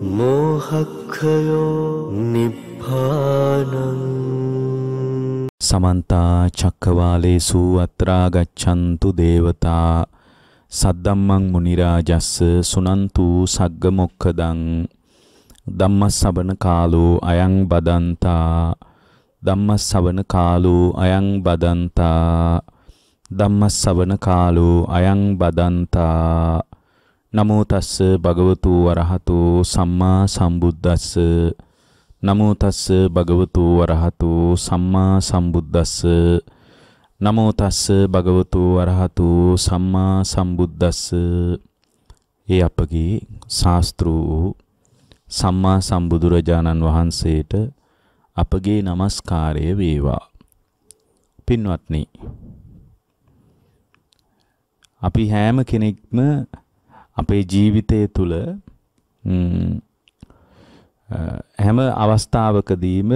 මෝහක්ඛයෝ නිබ්බානං සමන්තා චක්කවාලේසු අත්‍රා ගච්ඡන්තු දේවතා සද්දම්මං මුනි රාජස්ස සුනන්තු සග්ග මොක්ඛදං ධම්මස්සවන කාලෝ අයං බදන්තා ධම්මස්සවන කාලෝ අයං බදන්තා ධම්මස්සවන කාලෝ අයං බදන්තා නමෝ තස්ස භගවතු වරහතු සම්මා සම්බුද්දස්ස. නමෝ තස්ස භගවතු වරහතු සම්මා සම්බුද්දස්ස. නමෝ තස්ස භගවතු වරහතු සම්මා සම්බුද්දස්ස. ඒ අපගේ ශාස්ත්‍රු සම්මා සම්බුදුරජාණන් වහන්සේට අපගේ নমස්කාරය වේවා. පින්වත්නි අපි හැම කෙනෙක්ම අපේ ජීවිතය තුළ හැම අවස්ථාවකදීම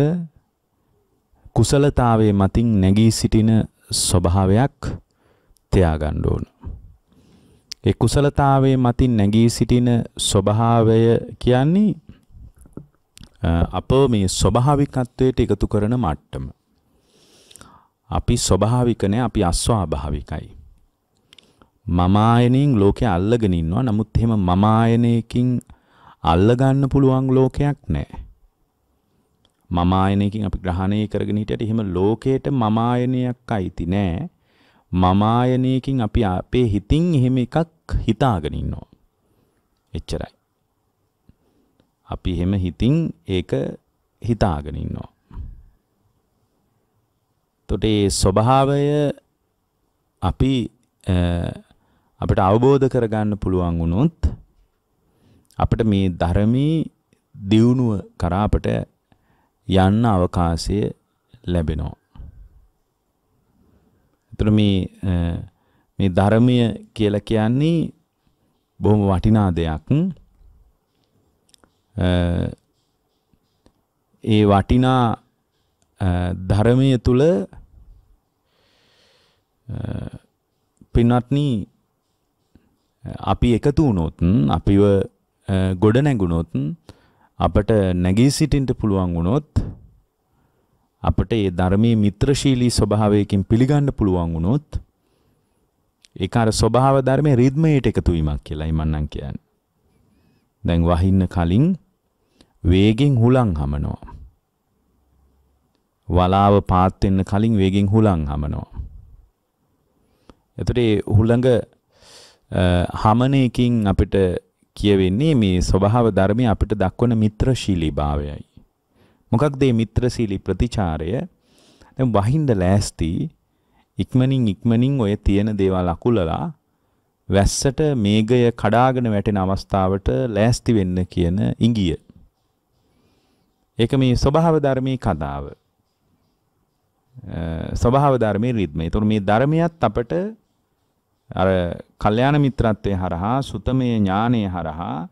කුසලතාවයේ මතින් නැගී සිටින ස්වභාවයක් තියාගන්න ඕන. ඒ කුසලතාවයේ මතින් නැගී සිටින ස්වභාවය කියන්නේ අප මේ ස්වභාවිකත්වයට එකතු කරන මට්ටම. අපි ස්වභාවිකනේ අපි අස්වාභාවිකයි. මම ආයනෙන් ලෝකේ අල්ලගෙන ඉන්නවා. නමුත් එහෙම මම ආයනයකින් අල්ලගන්න පුළුවන් ලෝකයක් නැහැ. මම ආයනයකින් අපි ග්‍රහණය කරගෙන හිටියට එහෙම ලෝකයට මම ආයනයක් අයිති නැහැ. මම ආයනයකින් අපි අපේ හිතින් එහෙම එකක් හිතාගෙන ඉන්නවා. එච්චරයි. අපි එහෙම හිතින් ඒක හිතාගෙන ඉන්නවා. එතකොට ඒ ස්වභාවය අපි අපිට අවබෝධ කරගන්න පුළුවන් වුණොත් අපිට මේ ධර්මී දියුණුව කරා අපට යන්න අවකාශය ලැබෙනවා. එතකොට මේ මේ ධර්මය කියලා කියන්නේ බොහොම වටිනා දෙයක්. ඒ වටිනා ධර්මය තුල පින්වත්නි අපි එකතු වුණොත් අපිව ගොඩ නැගුණොත් අපට නැගී සිටින්න පුළුවන් වුණොත් අපට ඒ ධර්මයේ මිත්‍රශීලී ස්වභාවයකින් පිළිගන්න පුළුවන් වුණොත් ඒක අර ස්වභාව ධර්මයේ රිද්මයට එකතු වීමක් කියලායි මන්නම් කියන්නේ. දැන් වහින්න කලින් වේගෙන් හුලං හමනවා. වලාව පාත් වෙන්න කලින් වේගෙන් හුලං හමනවා. එතකොට ඒ හුළඟ හමන එකකින් අපිට කියවෙන්නේ මේ ස්වභාව ධර්මයේ අපිට දක්වන මිත්‍රශීලී භාවයයි. මොකක්ද මේ මිත්‍රශීලී ප්‍රතිචාරය? දැන් වහින්න ලෑස්ති ඉක්මනින් ඉක්මනින් ඔය තියෙන දේවල් අකුලලා වැස්සට මේඝය කඩාගෙන වැටෙන අවස්ථාවට ලෑස්ති වෙන්න කියන ඉඟිය. ඒක මේ ස්වභාව ධර්මයේ කතාව. ස්වභාව ධර්මයේ රිද්මය. ඒතකොට මේ ධර්මයත් අපට අර කල්යාණ මිත්‍රත්වයේ හරහා සුතමේ ඥානයේ හරහා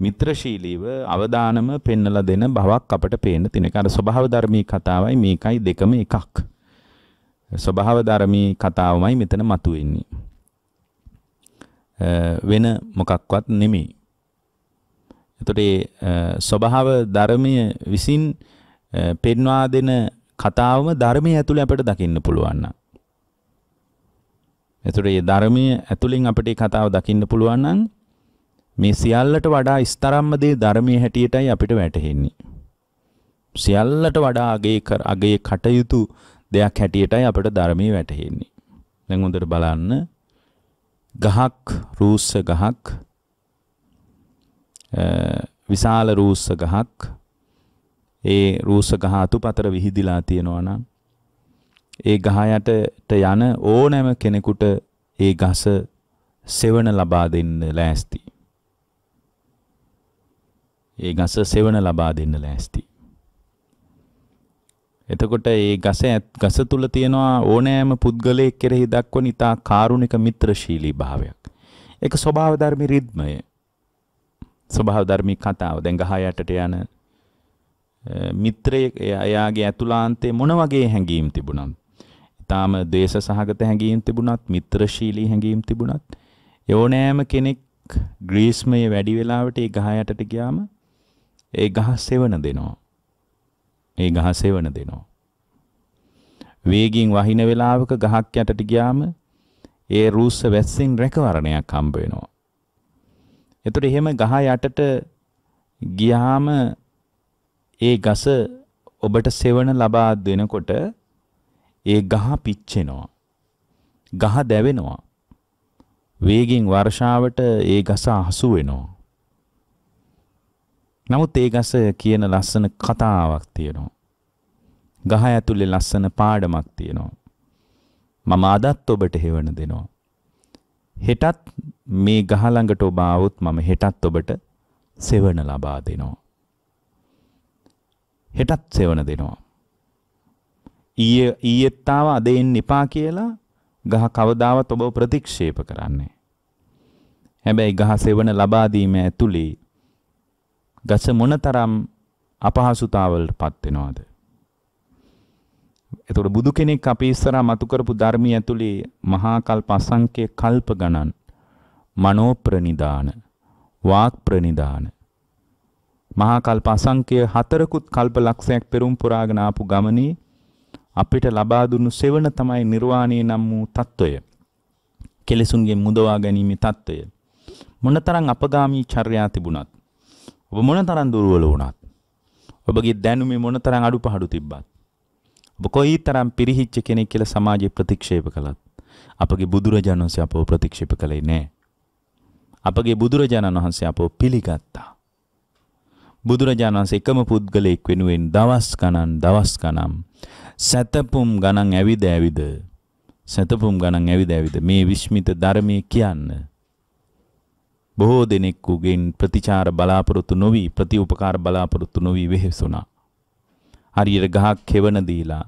මිත්‍රශීලීව අවදානම පෙන්නලා දෙන බවක් අපට පේන්න තියෙනවා. ඒක අර ස්වභාව ධර්මී කතාවයි මේකයි දෙකම එකක්. ස්වභාව ධර්මී කතාවමයි මෙතන මතුවෙන්නේ. වෙන මොකක්වත් නෙමෙයි. එතකොට ඒ ස්වභාව ධර්මයේ විසින් පෙන්වා දෙන කතාවම ධර්මයේ ඇතුළේ අපිට දකින්න පුළුවන් නම් එතකොට මේ ධර්මයේ ඇතුලින් අපිට කතාව දකින්න පුළුවන් නම් මේ සියල්ලට වඩා ස්තරම්ම දේ ධර්මයේ හැටියටයි අපිට වැටහෙන්නේ. සියල්ලට වඩා අගේ කර අගේ කටයුතු දෙයක් හැටියටයි අපිට ධර්මයේ වැටහෙන්නේ. දැන් හොඳට බලන්න ගහක් රූස්ස ගහක් විශාල රූස්ස ගහක් ඒ රූස්ස ගහ අතුපතර විහිදිලා තියෙනවා නම් ඒ ගහ යටට යන ඕනෑම කෙනෙකුට ඒ ගස සෙවණ ලබා දෙන්න ලෑස්ති. ඒ ගස සෙවණ ලබා දෙන්න ලෑස්ති. එතකොට ඒ ගස ගස තුල තියෙනවා ඕනෑම පුද්ගලයෙක් කෙරෙහි දක්වන ඉතා කාරුණික මිත්‍රශීලී භාවයක්. ඒක ස්වභාව ධර්මී රිද්මය. ස්වභාව ධර්මී කතාව. දැන් ගහ යටට යන මිත්‍රයෙක් එයාගේ ඇතුළාන්තේ මොන වගේ හැඟීම් තිබුණත් ඊටාම දේශ සහගත හැඟීම් තිබුණත් මිත්‍රශීලී හැඟීම් තිබුණත් ඕනෑම කෙනෙක් ග්‍රීස්මයේ වැඩි වෙලාවට ඒ ගහ යටට ගියාම ඒ ගහ සෙවන දෙනවා. ඒ ගහ සෙවන දෙනවා. වේගින් වහින වෙලාවක ගහක් යටට ගියාම ඒ රුස්ස වැස්සෙන් රැකවරණයක් හම්බ වෙනවා. එතකොට එහෙම ගහ යටට ගියාම ඒ ගස ඔබට සෙවන ලබා දෙනකොට ඒ ගහ පිච්චෙනවා. ගහ දැවෙනවා. වේගෙන් වර්ෂාවට ඒ ගස අහසු වෙනවා. නමුත් ඒ ගස කියන ලස්සන කතාවක් තියෙනවා. ගහ ඇතුලේ ලස්සන පාඩමක් තියෙනවා. මම අදත් ඔබට හෙවණ දෙනවා. හෙටත් මේ ගහ ළඟට ඔබ ආවොත් මම හෙටත් ඔබට සෙවණ ලබා දෙනවා. හෙටත් සෙවණ දෙනවා. ඊයේ ඊයේත් ආව අද එන්න එපා කියලා ගහ කවදාවත් ඔබ ප්‍රතික්ෂේප කරන්නේ. හැබැයි ගහ සෙවණ ලබා දීම ඇතුලේ ගස මොනතරම් අපහසුතාවලට පත් වෙනවද? එතකොට බුදු කෙනෙක් අපි ඉස්සරහා මතු කරපු ධර්මයේ ඇතුලේ මහා කල්ප අසංඛ්‍ය කල්ප ගණන් මනෝ ප්‍රනිදාන වාක් ප්‍රනිදාන මහා කල්ප අසංඛ්‍ය හතරකුත් කල්ප ලක්ෂයක් පෙරම් පුරාගෙන ආපු ගමනේ අපිට ලබා දුන්නු සෙවණ තමයි නිර්වාණය නම් වූ తত্ত্বය. කෙලෙසුන්ගෙන් මුදවා ගැනීම తত্ত্বය. මොනතරම් අපගාමී චර්යා තිබුණත් ඔබ මොනතරම් දුර්වල වුණත් ඔබගේ දැනුමේ මොනතරම් අඩුපාඩු තිබ්බත් ඔබ කොයිතරම් පිරිහිච්ච කෙනෙක් කියලා සමාජයේ ප්‍රතික්ෂේප කළත් අපගේ බුදුරජාණන් වහන්සේ අපව ප්‍රතික්ෂේප කළේ නැහැ. අපගේ බුදුරජාණන් වහන්සේ අපව පිළිගත්තා. බුදුරජාණන් වහන්සේ එකම පුද්ගලයෙක් වෙනුවෙන් දවස් ගණන් දවස් ගණන් සැතපුම් ගණන් ඇවිද ඇවිද සැතපුම් ගණන් ඇවිද ඇවිද මේ විශ්මිත ධර්මයේ කියන්න බොහෝ දෙනෙකුගෙන් ප්‍රතිචාර බලාපොරොත්තු නොවි ප්‍රතිඋපකාර බලාපොරොත්තු නොවි වෙහෙසුණා. හරියට ගහක් කෙවන දීලා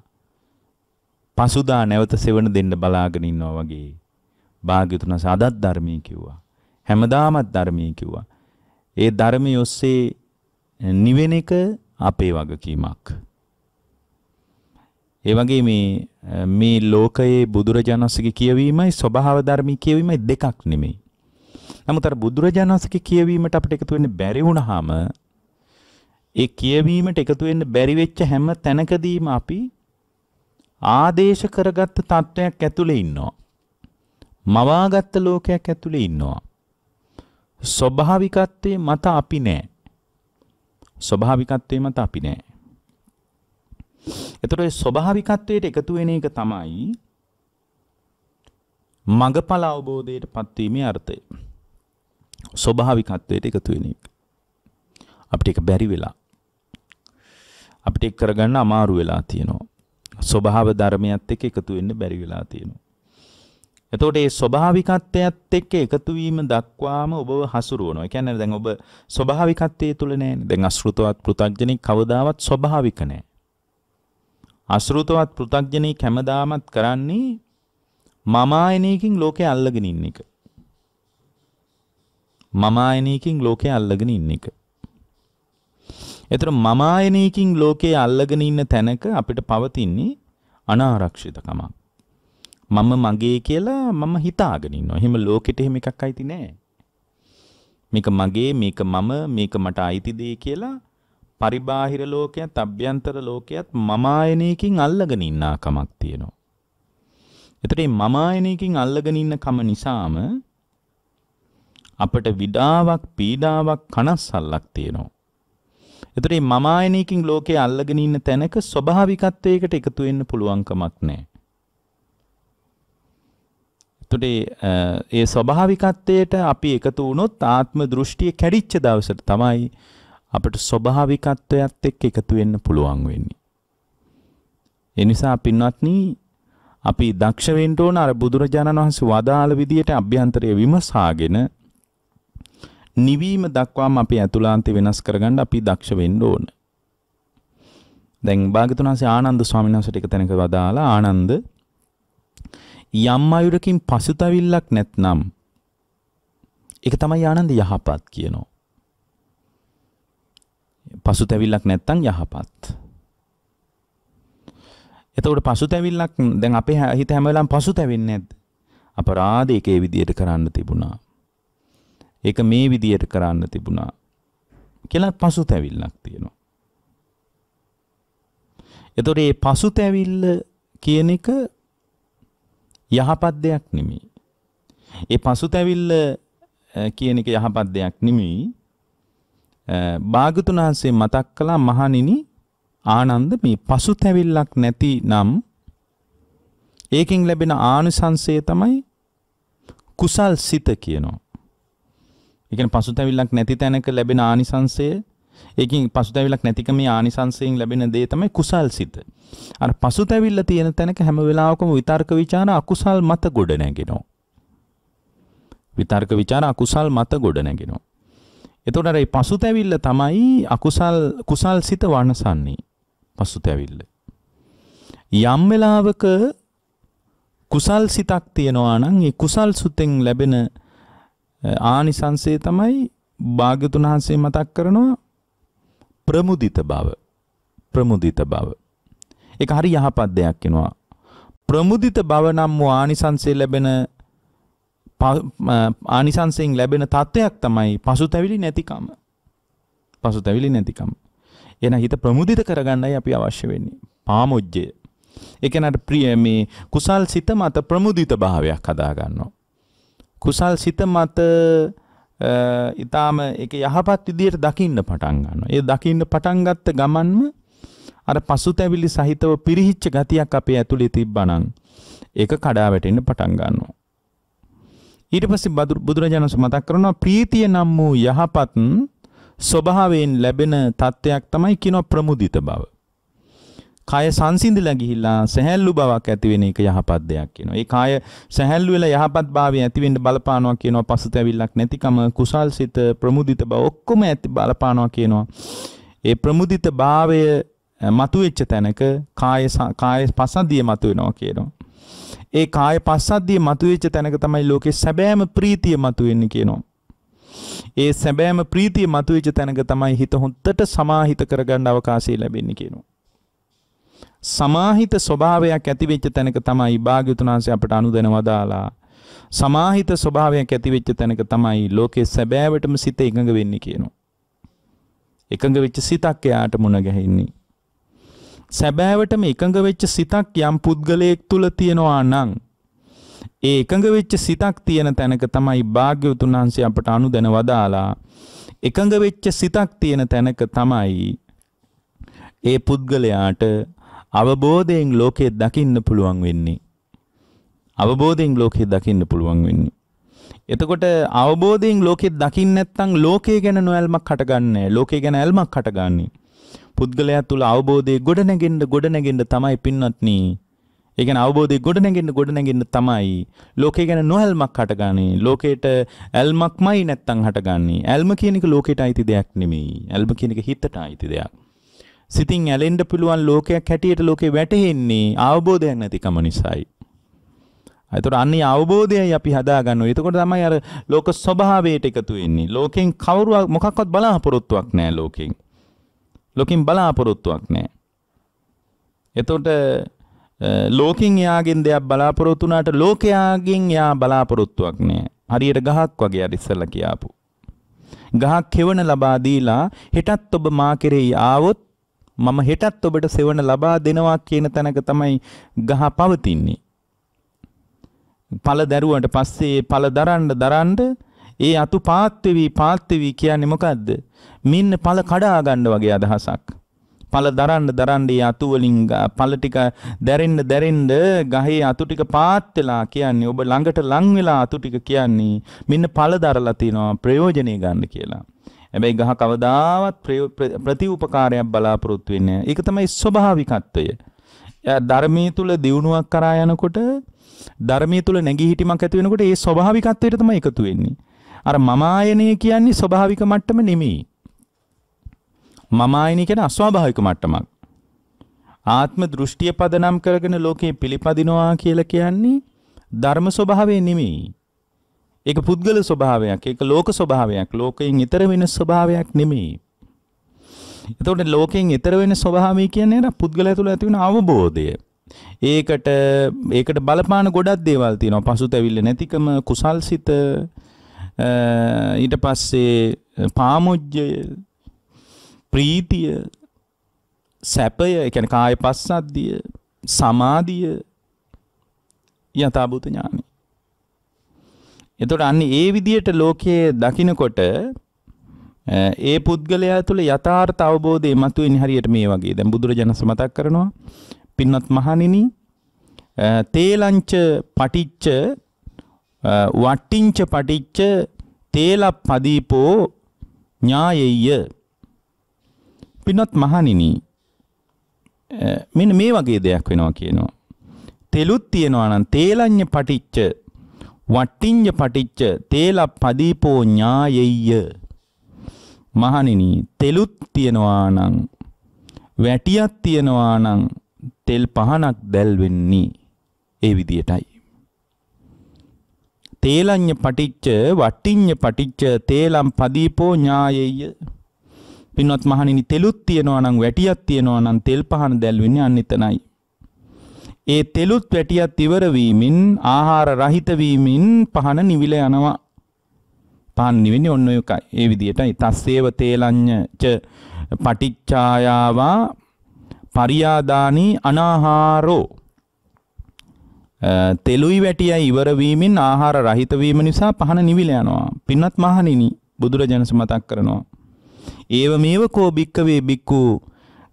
පසුදා නැවත සෙවන දෙන්න බලාගෙන ඉන්නවා වගේ භාග්‍යතුන් වහන්සේ අදත් ධර්මයේ කිව්වා. හැමදාමත් ධර්මයේ කිව්වා. ඒ ධර්මයේ ඔස්සේ නිවෙන එක අපේ වගකීමක්. ඒ වගේ මේ මේ ලෝකයේ බුදුරජාණන් වහන්සේගේ කියවීමයි ස්වභාව ධර්මී කියවීමයි දෙකක් නෙමෙයි. නමුත් අර බුදුරජාණන් වහන්සේගේ කියවීමට අපිට එකතු වෙන්න බැරි වුණාම ඒ කියවීමට එකතු වෙන්න බැරි වෙච්ච හැම තැනකදීම අපි ආදේශ කරගත්ත තත්වයක් ඇතුලේ ඉන්නවා. මවාගත්ත ලෝකයක් ඇතුලේ ඉන්නවා. ස්වභාවිකත්වයේ මත අපි නෑ. ස්වභාවිකත්වයේ මත අපි නෑ. එතකොට ඒ ස්වභාවිකත්වයට එකතු වෙන එක තමයි මගඵල අවබෝධයට පත්වීමේ අර්ථය. ස්වභාවිකත්වයට එකතු වෙන එක. අපිට ඒක බැරි වෙලා. අපිට ඒක කරගන්න අමාරු වෙලා තියෙනවා. ස්වභාව ධර්මයත් එක්ක එකතු වෙන්න බැරි වෙලා තියෙනවා. එතකොට මේ ස්වභාවිකත්වයත් එක්ක එකතු වීම දක්වාම ඔබව හසුරුවනවා. ඒ කියන්නේ දැන් ඔබ ස්වභාවිකත්වයේ තුල නැහැනේ. දැන් අශෘතවත් පෘථග්ජනෙක් කවදාවත් ස්වභාවික නැහැ. අශෘතවත් පෘථග්ජනෙක් හැමදාමත් කරන්නේ මම ආයනයකින් ලෝකේ අල්ලගෙන ඉන්න එක. මම ආයනයකින් ලෝකේ අල්ලගෙන ඉන්න එක. එතර මම ආයනයකින් ලෝකේ අල්ලගෙන ඉන්න තැනක අපිට පවතින්නේ අනාරක්ෂිතකමක්. මම මගේ කියලා මම හිතාගෙන ඉන්නවා. එහෙම ලෝකෙට එහෙම එකක් අයිති නෑ. මේක මගේ, මේක මම, මේක මට අයිති දෙය කියලා පරිබාහිර ලෝකයත් අභ්‍යන්තර ලෝකයත් මම ආයනයකින් අල්ලගෙන ඉන්නා කමක් තියෙනවා. එතකොට මේ මම ආයනයකින් අල්ලගෙන ඉන්න කම නිසාම අපට විඩාවක් පීඩාවක් කනස්සල්ලක් තියෙනවා. එතකොට මේ මම ආයනයකින් ලෝකේ අල්ලගෙන ඉන්න තැනක ස්වභාවිකත්වයකට එකතු වෙන්න පුළුවන් කමක් නැහැ. එතකොට ඒ ස්වභාවිකත්වයට අපි එකතු වුණොත් ආත්ම දෘෂ්ටිය කැඩිච්ච දවසට තමයි අපට ස්වභාවිකත්වයත් එක්ක එකතු වෙන්න පුළුවන් වෙන්නේ. ඒ නිසා පින්වත්නි අපි දක්ෂ වෙන්න ඕන අර බුදුරජාණන් වහන්සේ වදාළ විදියට අභ්‍යන්තරය විමසාගෙන නිවීම දක්වාම අපි ඇතුළාන්තය වෙනස් කරගන්න අපි දක්ෂ වෙන්න ඕන. දැන් භාගතුන් වහන්සේ ආනන්ද ස්වාමීන් වහන්සේට එක තැනක වදාලා ආනන්ද යම් අයුරකින් පසුතැවිල්ලක් නැත්නම් ඒක තමයි ආනන්ද යහපත් කියනවා. පසුතැවිල්ලක් නැත්තම් යහපත්. එතකොට පසුතැවිල්ලක් දැන් අපේ හිත හැම වෙලාවෙම පසුතැවෙන්නේ නැද්ද? අපරාධ ඒකේ විදියට කරන්න තිබුණා. ඒක මේ විදියට කරන්න තිබුණා. කියලා පසුතැවිල්ලක් තියෙනවා. එතකොට මේ පසුතැවිල්ල කියන එක යහපත් දෙයක් නෙමෙයි. ඒ පසුතැවිල්ල කියන එක යහපත් දෙයක් නෙමෙයි. භාගතුන් වහන්සේ මතක් කළා මහණෙනි ආනන්ද මේ පසුතැවිල්ලක් නැති නම් ඒකෙන් ලැබෙන ආනිසංසය තමයි කුසල් සිත කියනවා. ඒ කියන්නේ පසුතැවිල්ලක් නැති තැනක ලැබෙන ආනිසංසය ඒකින් පසුතැවිලක් නැතික මේ ආනිසංසයෙන් ලැබෙන දේ තමයි කුසල් සිත. අර පසුතැවිල්ල තියෙන තැනක හැම වෙලාවකම විතර්ක ਵਿਚාර අකුසල් මත ගොඩ නැගෙනවා. විතර්ක ਵਿਚාර අකුසල් මත ගොඩ නැගෙනවා. එතකොට අර පසුතැවිල්ල තමයි අකුසල් කුසල් සිත වනසන්නේ. පසුතැවිල්ල. යම් වෙලාවක කුසල් සිතක් තියෙනවා නම් ඒ කුසල් සුතෙන් ලැබෙන ආනිසංසය තමයි භාග්‍යතුන් වහන්සේ මතක් කරනවා ප්‍රමුදිත බව. ප්‍රමුදිත බව. ඒක හරි යහපත් දෙයක් වෙනවා. ප්‍රමුදිත බව නම් වූ ආනිසංසය ලැබෙන ආනිසංසයෙන් ලැබෙන තත්ත්වයක් තමයි පසුතැවිලි නැතිකම. පසුතැවිලි නැතිකම. එන හිත ප්‍රමුදිත කරගන්නයි අපි අවශ්‍ය වෙන්නේ. පාමොජ්ජය. ඒ කියන්නේ ප්‍රිය මේ කුසල් සිත මත ප්‍රමුදිත භාවයක් හදා ගන්නවා. කුසල් සිත මත ඊටාම ඒක යහපත් විදියට දකින්න පටන් ගන්නවා. ඒ දකින්න පටන් ගත්ත ගමන්ම අර පසුතැවිලි සහිතව පිරිහිච්ච ගතියක් අපේ ඇතුලේ තිබ්බනම් ඒක කඩා වැටෙන්න පටන් ගන්නවා. ඊට පස්සේ බුදුරජාණන් මතක් කරනවා ප්‍රීතිය නම් වූ යහපත් ස්වභාවයෙන් ලැබෙන තත්ත්වයක් තමයි කියනවා ප්‍රමුදිත බව. කය සංසිඳිලා ගිහිල්ලා සැහැල්ලු බවක් ඇති වෙන එක යහපත් දෙයක් කියනවා. ඒ කය සැහැල්ලු වෙලා යහපත් භාවය ඇති වෙන්න බලපානවා කියනවා. පසුතැවිල්ලක් නැතිකම කුසල් සිත ප්‍රමුදිත බව ඔක්කොම ඇති බලපානවා කියනවා. ඒ ප්‍රමුදිත භාවය මතුවෙච්ච තැනක කාය කාය පසද්දිය මතුවෙනවා කියනවා. ඒ කාය පස්සද්ධිය මතුවෙච්ච තැනක තමයි ලෝකේ සැබෑම ප්‍රීතිය මතුවෙන්නේ කියනවා. ඒ සැබෑම ප්‍රීතිය මතුවෙච්ච තැනක තමයි හිත හොඳට සමාහිත කරගන්න අවකාශය ලැබෙන්නේ කියනවා. සමාහිත ස්වභාවයක් ඇති වෙච්ච තැනක තමයි භාග්‍යතුන් වහන්සේ අපට අනුදැන වදාලා. සමාහිත ස්වභාවයක් ඇති වෙච්ච තැනක තමයි ලෝකේ සැබෑවටම සිත එකඟ වෙන්නේ කියනවා. එකඟ වෙච්ච සිතක් එයාට මුණ ගැහෙන්නේ. සැබෑවටම එකඟ වෙච්ච සිතක් යම් පුද්ගලයෙක් තුල තියෙනවා නම් ඒ එකඟ වෙච්ච සිතක් තියෙන තැනක තමයි භාග්‍යවතුන් වහන්සේ අපට අනුදැන වදාලා එකඟ වෙච්ච සිතක් තියෙන තැනක තමයි ඒ පුද්ගලයාට අවබෝධයෙන් ලෝකේ දකින්න පුළුවන් වෙන්නේ අවබෝධයෙන් ලෝකේ දකින්න පුළුවන් වෙන්නේ එතකොට අවබෝධයෙන් ලෝකෙ දකින්න නැත්නම් ලෝකය ගැන නොඇල්මක් හටගන්නේ ලෝකය ගැන ඇල්මක් හටගන්නේ පුද්ගලයා තුළ අවබෝධය ගොඩනැගෙන්න ගොඩනැගෙන්න තමයි පින්වත්නි. ඒ කියන්නේ අවබෝධය ගොඩනැගෙන්න ගොඩනැගෙන්න තමයි ලෝකේ ගැන නොඇල්මක් හටගන්නේ. ලෝකේට ඇල්මක්මයි නැත්තම් හටගන්නේ. ඇල්ම කියන එක ලෝකේට අයිති දෙයක් නෙමෙයි. ඇල්ම කියන එක හිතට අයිති දෙයක්. සිතින් ඇලෙන්න පුළුවන් ලෝකයක් හැටියට ලෝකේ වැටෙන්නේ අවබෝධයක් නැතිකම නිසායි. එතකොට අන්නේ අවබෝධයයි අපි හදාගන්නවා. එතකොට තමයි අර ලෝක ස්වභාවයට එකතු වෙන්නේ. ලෝකෙන් කවුරු මොකක්වත් බලාපොරොත්තුවක් නැහැ ලෝකෙන්. ලොකින් බලාපොරොත්තුවක් නෑ. එතොට ලෝකින් යාගෙන් දෙයක් බලාපොරොත්තු වුණාට ලෝකයාගෙන් යා බලාපොරොත්තුවක් නෑ. හරියට ගහක් වගේ අර ඉස්සෙල්ලා කියාපු. ගහක් කෙවන ලබා දීලා හෙටත් ඔබ මා කෙරෙහි ආවොත් මම හෙටත් ඔබට සෙවන ලබා දෙනවා කියන තැනක තමයි ගහ පවතින්නේ. පළ දැරුවට පස්සේ පළ දරන්න දරන්න ඒ අතු පාත් වෙවි පාත් වෙවි කියන්නේ මොකද්ද? මින්න පළ කඩා ගන්න වගේ අදහසක්. පළ දරන්න දරන්න ඒ අතු වලින් පළ ටික දැරෙන්න දැරෙන්න ගහේ අතු ටික පාත් වෙලා කියන්නේ ඔබ ළඟට ලං වෙලා අතු ටික කියන්නේ මෙන්න පළ දරලා තිනවා ප්‍රයෝජනෙ ගන්න කියලා. හැබැයි ගහ කවදාවත් ප්‍රතිඋපකාරයක් බලාපොරොත්තු වෙන්නේ නැහැ. ඒක තමයි ස්වභාවිකත්වය. ධර්මයේ තුල දියුණුවක් කරා යනකොට ධර්මයේ තුල නැගී හිටීමක් ඇති වෙනකොට ඒ ස්වභාවිකත්වයට තමයි එකතු වෙන්නේ. අර මම ආයනය කියන්නේ ස්වභාවික මට්ටම නෙමෙයි. මම ආයනය කියන්නේ අස්වාභාවික මට්ටමක්. ආත්ම දෘෂ්ටිය පදනම් කරගෙන ලෝකේ පිළිපදිනවා කියලා කියන්නේ ධර්ම ස්වභාවය නෙමෙයි. ඒක පුද්ගල ස්වභාවයක්, ඒක ලෝක ස්වභාවයක්, ලෝකයෙන් ඊතර වෙන ස්වභාවයක් නෙමෙයි. එතකොට ලෝකයෙන් ඊතර වෙන ස්වභාවය කියන්නේ අර පුද්ගලයා තුළ ඇති වෙන අවබෝධය. ඒකට ඒකට බලපාන ගොඩක් දේවල් තියෙනවා. පසුතැවිල්ල නැතිකම, කුසල්සිත, ඊට පස්සේ පාමුජ්ජය ප්‍රීතිය සැපය ඒ කියන්නේ කාය පස්සද්ධිය සමාධිය යථාභූත ඥානයි. එතකොට අන්න ඒ විදියට ලෝකයේ දකිනකොට ඒ පුද්ගලයා තුළ යථාර්ථ අවබෝධය මතුවෙන්නේ හරියට මේ වගේ. දැන් බුදුරජාණන් මතක් කරනවා පින්වත් මහණෙනි තේලංච පටිච්ච වට්ටිංච පටිච්ච තේලප්පදීපෝ ඥායෙය්‍ය පින්වත් මහණෙනි මෙන්න මේ වගේ දෙයක් වෙනවා කියනවා. තෙලුත් තියෙනවා නම් තේලඤ්ඤ පටිච්ච වට්ටිඤ්ඤ පටිච්ච තේලප්පදීපෝ ඥායෙය්‍ය මහණෙනි තෙලුත් තියෙනවා නම් වැටියක් තියෙනවා නම් තෙල් පහනක් දැල් වෙන්නේ ඒ විදියටයි. තේලඤ්ඤ පටිච්ච වට්ටිඤ්ඤ පටිච්ච තේලම් පදීපෝ ඥායෙය්‍ය පින්වත් මහණෙනි තෙලුත් තියෙනවා නම් වැටියක් තියෙනවා නම් තෙල් පහන දැල් වෙන්නේ අන්න එතනයි. ඒ තෙලුත් වැටියත් ඉවර වීමෙන් ආහාර රහිත වීමෙන් පහන නිවිල යනවා. පහන් නිවෙන්නේ ඔන්න ඔයකයි. ඒ විදිහටයි තස්සේව තේලඤ්ඤ ච පටිච්චායාවා පරියාදානි අනාහාරෝ තෙලුයි වැටියයි ඉවර වීමෙන් ආහාර රහිත වීම නිසා පහන නිවිල යනවා. පින්වත් මහණෙනි බුදුරජාණන් මතක් කරනවා. ඒව මේව කෝ භික්කවේ බික්කු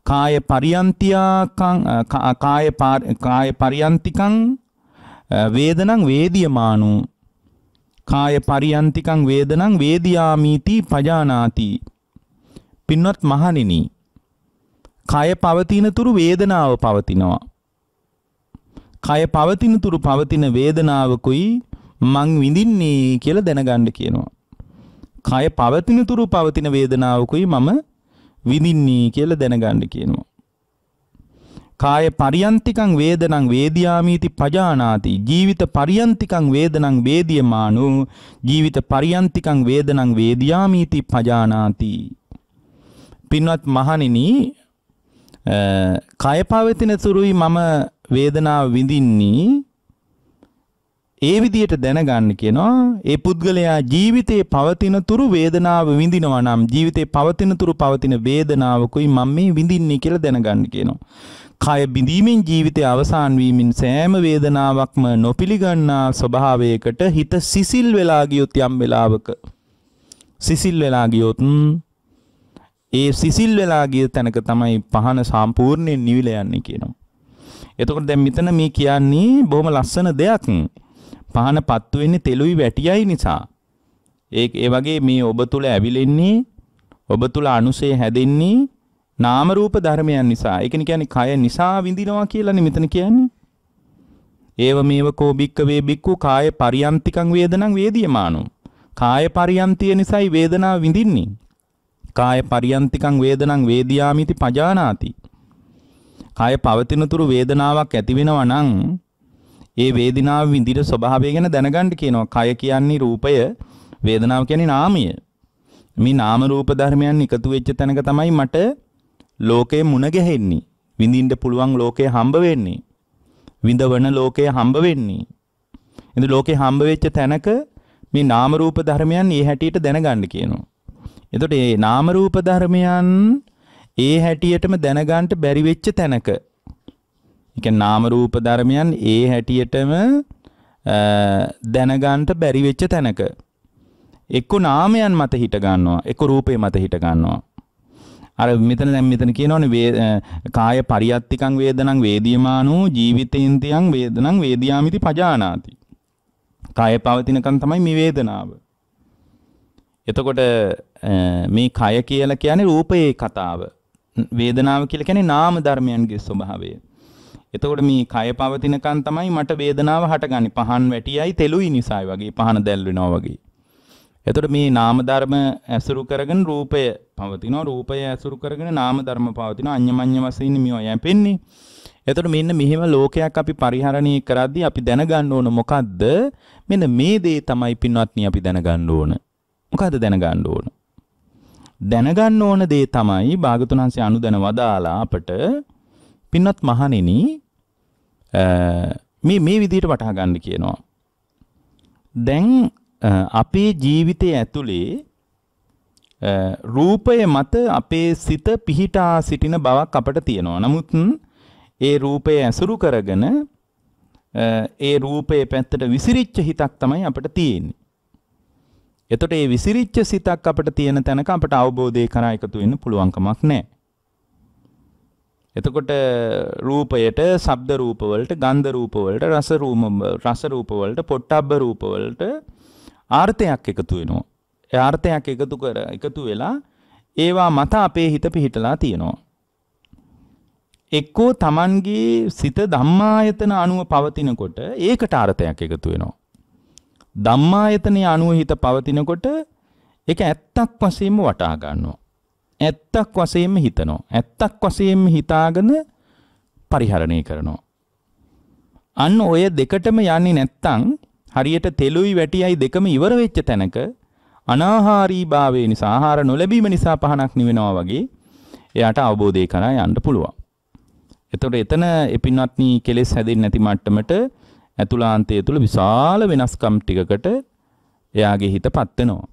කාය පරියන්තියාකං කාය කාය පරියන්තිකං වේදනං වේදියමානු. කාය පරියන්තිකං වේදනං වේදියාමීති පජානාති. පින්වත් මහණෙනි කය පවතින තුරු වේදනාව පවතිනවා. කය පවතින තුරු පවතින වේදනාවකුයි මං විඳින්නේ කියලා දැනගන්න කියනවා. කය පවතින තුරු පවතින වේදනාවකුයි මම විඳින්නේ කියලා දැනගන්න කියනවා. කාය පරියන්තිකං වේදනං වේදියාමීති පජානාති. ජීවිත පරියන්තිකං වේදනං වේදියමානු. ජීවිත පරියන්තිකං වේදනං වේදියාමීති පජානාති. පින්වත් මහණෙනි කය පවතින තුරුයි මම වේදනාව විඳින්නේ. ඒ විදියට දැනගන්න කියනවා ඒ පුද්ගලයා ජීවිතේ පවතින තුරු වේදනාව විඳිනවා නම් ජීවිතේ පවතින තුරු පවතින වේදනාවකුයි මම මේ විඳින්නේ කියලා දැනගන්න කියනවා. කය බිඳීමෙන් ජීවිතය අවසන් වීමෙන් සෑම වේදනාවක්ම නොපිළිගන්නා ස්වභාවයකට හිත සිසිල් වෙලා ගියොත් යම් වෙලාවක සිසිල් වෙලා ගියොත් ඒ සිසිල් වෙලා ගිය තැනක තමයි පහන සම්පූර්ණයෙන් නිවිල යන්නේ කියනවා. එතකොට දැන් මෙතන මේ කියන්නේ බොහොම ලස්සන දෙයක්. පහන පත්තු වෙන්නේ තෙලුයි වැටියයි නිසා. ඒ ඒ වගේ මේ ඔබ තුල ඇවිලෙන්නේ ඔබ තුල අනුසය හැදෙන්නේ නාම රූප ධර්මයන් නිසා. ඒ කියන්නේ කය නිසා විඳිනවා කියලානේ මෙතන කියන්නේ. ඒව මේව කෝ බික්කවේ බික්කු කාය පරියන්තිකං වේදනං වේදියමානෝ. කාය පරියන්තිය නිසායි වේදනාව විඳින්නේ. කාය පරියන්තිකං වේදනං වේදියාමිති පජානාති. කාය පවතින තුරු වේදනාවක් ඇති වෙනවා නම් ඒ වේදනාව විඳින ස්වභාවය ගැන දැනගන්න කියනවා. කය කියන්නේ රූපය, වේදනාව කියන්නේ නාමය. මේ නාම රූප ධර්මයන් එකතු වෙච්ච තැනක තමයි මට ලෝකේ මුණ ගැහෙන්නේ. විඳින්න පුළුවන් ලෝකේ හම්බ වෙන්නේ. විඳවන ලෝකේ හම්බ වෙන්නේ. ඉතින් ලෝකේ හම්බ වෙච්ච තැනක මේ නාම රූප ධර්මයන් ඒ හැටියට දැනගන්න කියනවා. එතකොට මේ නාම රූප ධර්මයන් ඒ හැටියටම දැනගන්න බැරි වෙච්ච තැනක එක නාම රූප ධර්මයන් ඒ හැටියටම දැනගන්ට බැරි වෙච්ච තැනක. එක්ක නාමයන් මත හිට ගන්නවා එක්ක රූපේ මත හිට ගන්නවා. අර මෙතන දැන් මෙතන කියනවනේ කාය පරියත්තිකං වේදනං වේදියමානෝ ජීවිතේන්තියං වේදනං වේදියාමිති පජානාති. කාය පවතිනකන් තමයි මේ වේදනාව. එතකොට මේ කය කියලා කියන්නේ රූපයේ කතාව. වේදනාව කියලා කියන්නේ නාම ධර්මයන්ගේ ස්වභාවය. එතකොට මේ කය පවතිනකන් තමයි මට වේදනාව හටගන්නේ. පහන් වැටියයි තෙලුයි නිසායි වගේ පහන දැල් වෙනවා වගේ. එතකොට මේ නාම ධර්ම ඇසුරු කරගෙන රූපය පවතිනවා. රූපය ඇසුරු කරගෙන නාම ධර්ම පවතිනවා. අඤ්ඤමඤ්ඤ වශයෙන් මේවා යැපෙන්නේ. එතකොට මෙන්න මෙහෙම ලෝකයක් අපි පරිහරණය කරද්දී අපි දැනගන්න ඕන මොකද්ද? මෙන්න මේ දේ තමයි පින්වත්නි අපි දැනගන්න ඕන. මොකද්ද දැනගන්න ඕන? දැනගන්න ඕන දේ තමයි භාගතුන් වහන්සේ අනුදැන වදාලා අපට පින්වත් මහණෙනි මේ මේ විදිහට වටහා ගන්න කියනවා. දැන් අපේ ජීවිතය ඇතුලේ රූපය මත අපේ සිත පිහිටා සිටින බවක් අපට තියෙනවා. නමුත් ඒ රූපය ඇසුරු කරගෙන ඒ රූපයේ පැත්තට විසිරිච්ච හිතක් තමයි අපට තියෙන්නේ. එතකොට මේ විසිරිච්ච සිතක් අපට තියෙන තැනක අපට අවබෝධය කරා එකතු වෙන්න පුළුවන්කමක් නැහැ. එතකොට රූපයට ශබ්ද රූප වලට ගන්ධ රූප වලට රස රූප රස රූප වලට පොට්ටබ්බ රූප වලට ආර්ථයක් එකතු වෙනවා. ඒ ආර්ථයක් එකතු කර එකතු වෙලා ඒවා මත අපේ හිත පිහිටලා තියෙනවා. එක්කෝ Tamanගේ සිත ධම්මායතන අනුව පවතිනකොට ඒකට අර්ථයක් එකතු වෙනවා. ධම්මායතනයේ අනුව හිත පවතිනකොට ඒක ඇත්තක් වශයෙන්ම වටහා ගන්නවා. ඇත්තක් වශයෙන්ම හිතනවා. ඇත්තක් වශයෙන්ම හිතාගෙන පරිහරණය කරනවා. අන්න ඔය දෙකටම යන්නේ නැත්තම් හරියට තෙලුයි වැටියයි දෙකම ඉවර වෙච්ච තැනක අනාහාරී භාවය නිසා ආහාර නොලැබීම නිසා පහනක් නිවෙනවා වගේ එයාට අවබෝධය කරා යන්න පුළුවන්. එතකොට එතන එපින්වත්නි කෙලෙස් හැදෙන්නේ නැති මට්ටමට ඇතුළාන්තය තුළ විශාල වෙනස්කම් ටිකකට එයාගේ හිතපත් වෙනවා.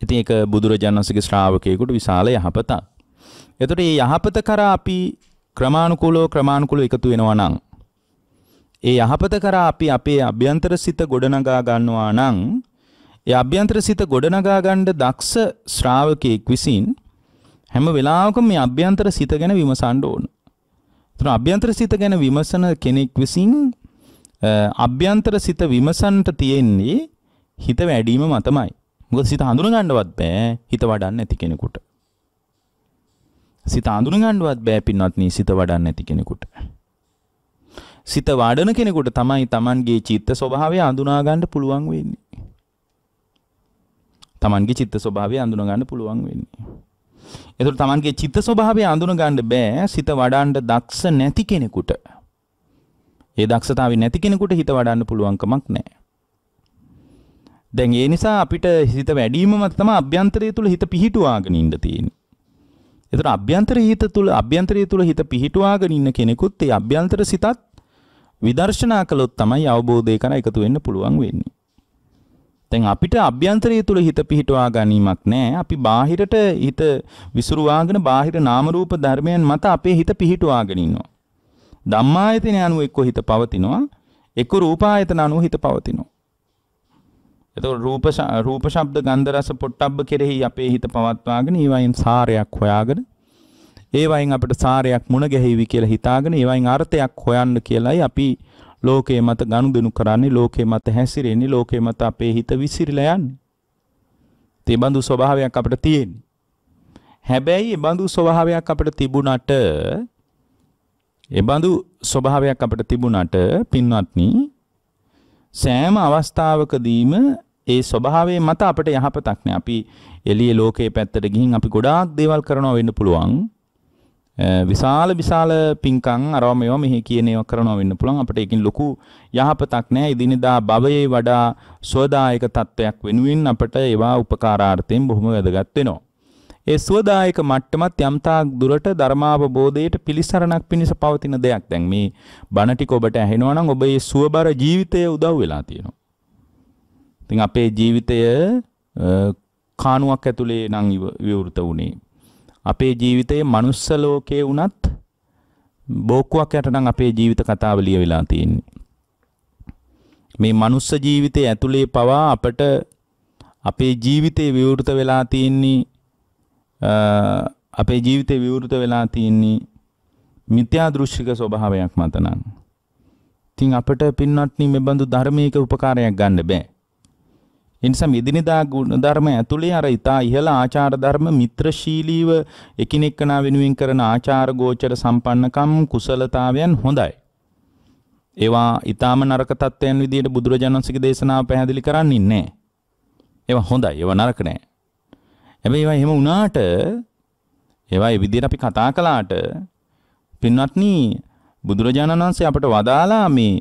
ඉතින් ඒක බුදුරජාණන් වහන්සේගේ ශ්‍රාවකයෙකුට විශාල යහපතක්. එතකොට මේ යහපත කරා අපි ක්‍රමානුකූලව ක්‍රමානුකූලව එකතු වෙනවා නම් ඒ යහපත කරා අපි අපේ අභ්‍යන්තර සිත ගොඩනගා ගන්නවා නම් ඒ අභ්‍යන්තර සිත ගොඩනගා ගන්න දක්ෂ ශ්‍රාවකයෙක් විසින් හැම වෙලාවකම මේ අභ්‍යන්තර සිත ගැන විමසන්න ඕන. එතන අභ්‍යන්තර සිත ගැන විමසන කෙනෙක් විසින් අභ්‍යන්තර සිත විමසන්නට තියෙන්නේ හිත වැඩිම මතමයි. මොකද සිත හඳුනගන්නවත් බෑ හිත වඩන්න නැති කෙනෙකුට. සිත හඳුනගන්නවත් බෑ පින්වත්නි සිත වඩන්න නැති කෙනෙකුට. සිත වඩන කෙනෙකුට තමයි Tamanගේ චිත්ත ස්වභාවය හඳුනා ගන්න පුළුවන් වෙන්නේ. Tamanගේ චිත්ත ස්වභාවය අඳුන ගන්න පුළුවන් වෙන්නේ. එතකොට Tamanගේ චිත්ත ස්වභාවය අඳුන ගන්න බෑ සිත වඩන්න දක්ෂ නැති කෙනෙකුට. ඒ දක්ෂතාවය නැති කෙනෙකුට හිත වඩන්න පුළුවන්කමක් නැහැ. දැන් ඒ නිසා අපිට හිත වැඩිම මත තමයි අභ්‍යන්තරය තුල හිත පිහිටුවාගෙන ඉන්න තියෙන්නේ. ඒතර අභ්‍යන්තර හිත තුල අභ්‍යන්තරය තුල හිත පිහිටුවාගෙන ඉන්න කෙනෙකුත් ඒ අභ්‍යන්තර සිතත් විදර්ශනා කළොත් තමයි අවබෝධය කරා එකතු වෙන්න පුළුවන් වෙන්නේ. දැන් අපිට අභ්‍යන්තරය තුල හිත පිහිටවා ගැනීමක් නැහැ. අපි බාහිරට හිත විසිරුවාගෙන බාහිර නාම රූප ධර්මයන් මත අපේ හිත පිහිටවාගෙන ඉන්නවා. ධම්මායතන අනුව එක්ක හිත පවතිනවා. එක්ක රූපායතන අනුව හිත පවතිනවා. එතකොට රූප රූප ශබ්ද ගන්ධ රස පොට්ටබ්බ කෙරෙහි අපේ හිත පවත්වාගෙන ඒවයින් සාරයක් හොයාගෙන ඒවයින් අපිට සාරයක් මුණ ගැහිවි කියලා හිතාගෙන ඒවයින් අර්ථයක් හොයන්න කියලායි අපි ලෝකේ මත ගනුදෙනු කරන්නේ ලෝකේ මත හැසිරෙන්නේ ලෝකේ මත අපේ හිත විසිරිලා යන්නේ. ඒ බඳු ස්වභාවයක් අපිට තියෙන්නේ. හැබැයි ඒ බඳු ස්වභාවයක් අපිට තිබුණට ඒ බඳු ස්වභාවයක් අපිට තිබුණට පින්වත්නි සෑම අවස්ථාවකදීම ඒ ස්වභාවය මත අපිට යහපතක් නෑ. අපි එළිය ලෝකයේ පැත්තට ගිහින් අපි ගොඩාක් දේවල් කරනවා වෙන්න පුළුවන්. විශාල විශාල පින්කම් අරව මේවා මෙහි කියන ඒවා කරනවා වෙන්න පුළුවන් අපිට ඒකින් ලොකු යහපතක් නෑ ඉදිනදා භවයේ වඩා සෝදායක තත්වයක් වෙනුවෙන් අපිට ඒවා උපකාරාර්ථයෙන් බොහොම වැදගත් වෙනවා ඒ සුවදායක මට්ටමත් යම්තාක් දුරට ධර්මාවබෝධයට පිළිසරණක් පිණිස පවතින දෙයක්. දැන් මේ බණ ටික ඔබට ඇහෙනවා නම් ඔබ මේ සුවබර ජීවිතය උදව් වෙලා තියෙනවා. ඉතින් අපේ ජීවිතය කානුවක් ඇතුලේ නම් විවෘත වුණේ. අපේ ජීවිතයේ මනුස්ස ලෝකේ වුණත් බෝක්කුවක් යට නම් අපේ ජීවිත කතාව ලියවිලා තියෙන්නේ. මේ මනුස්ස ජීවිතයේ ඇතුලේ පවා අපට අපේ ජීවිතේ විවෘත වෙලා තියෙන්නේ අපේ ජීවිතේ විවෘත වෙලා තියෙන්නේ මිත්‍යා දෘශ්‍යික ස්වභාවයක් මත නම්. ඉතින් අපිට පින්වත්නි මේ බඳු ධර්මයක උපකාරයක් ගන්න බෑ. ඒ නිසා මෙදිනදා ගුණ ධර්ම ඇතුලේ අර ඊතා ඉහළ ආචාර ධර්ම මිත්‍රශීලීව එකිනෙකනා වෙනුවෙන් කරන ආචාර ගෝචර සම්පන්නකම් කුසලතාවයන් හොඳයි. ඒවා ඊ타ම නරක තත්වයන් විදියට බුදුරජාණන් වහන්සේගේ දේශනාව පැහැදිලි කරන්නේ නැහැ. ඒවා හොඳයි. ඒවා නරක නෑ. හැබැයි ඒවා එහෙම වුණාට ඒවා ඒ විදිහට අපි කතා කළාට පින්වත්නි බුදුරජාණන් වහන්සේ අපට වදාලා මේ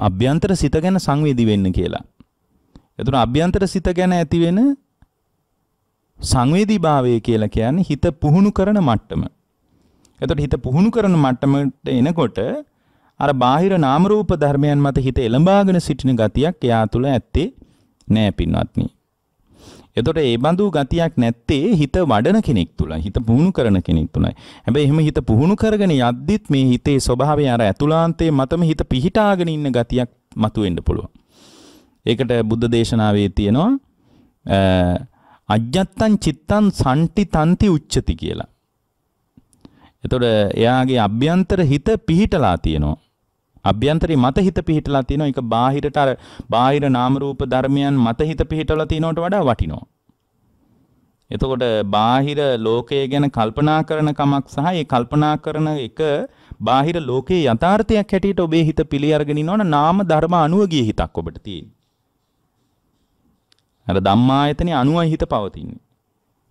අභ්‍යන්තර සිත ගැන සංවේදී වෙන්න කියලා. එතකොට අභ්‍යන්තර සිත ගැන ඇති වෙන සංවේදීභාවය කියලා කියන්නේ හිත පුහුණු කරන මට්ටම. එතකොට හිත පුහුණු කරන මට්ටමට එනකොට අර බාහිර නාම රූප ධර්මයන් මත හිත එළඹාගෙන සිටින ගතියක් එයා තුළ ඇත්තේ නෑ පින්වත්නි. එතකොට ඒ බඳු ගතියක් නැත්තේ හිත වඩන කෙනෙක් තුල හිත පුහුණු කරන කෙනෙක් තුලයි. හැබැයි එහෙම හිත පුහුණු කරගෙන යද්දිත් මේ හිතේ ස්වභාවය අර ඇතුළාන්තයේ මතම හිත පිහිටාගෙන ඉන්න ගතියක් මතුවෙන්න පුළුවන්. ඒකට බුද්ධ දේශනාවේ තියෙනවා අජ්ජත්තං චිත්තං සම්ටි තන්ති උච්චති කියලා. එතකොට එයාගේ අභ්‍යන්තර හිත පිහිටලා තියෙනවා. අභ්‍යන්තරේ මත හිත පිහිටලා තියෙනවා. ඒක බාහිරට අර බාහිර නාම රූප ධර්මයන් මත හිත පිහිටලා තිනවට වඩා වටිනවා. එතකොට බාහිර ලෝකය ගැන කල්පනා කරන කමක් සහ ඒ කල්පනා කරන එක බාහිර ලෝකයේ යථාර්ථයක් හැටියට ඔබේ හිත පිළි අරගෙන ඉන්නවනම් නාම ධර්ම අනුව ගිය හිතක් ඔබට තියෙන්නේ. අර ධම්මායතනේ අනුවයි හිත පවතින්නේ.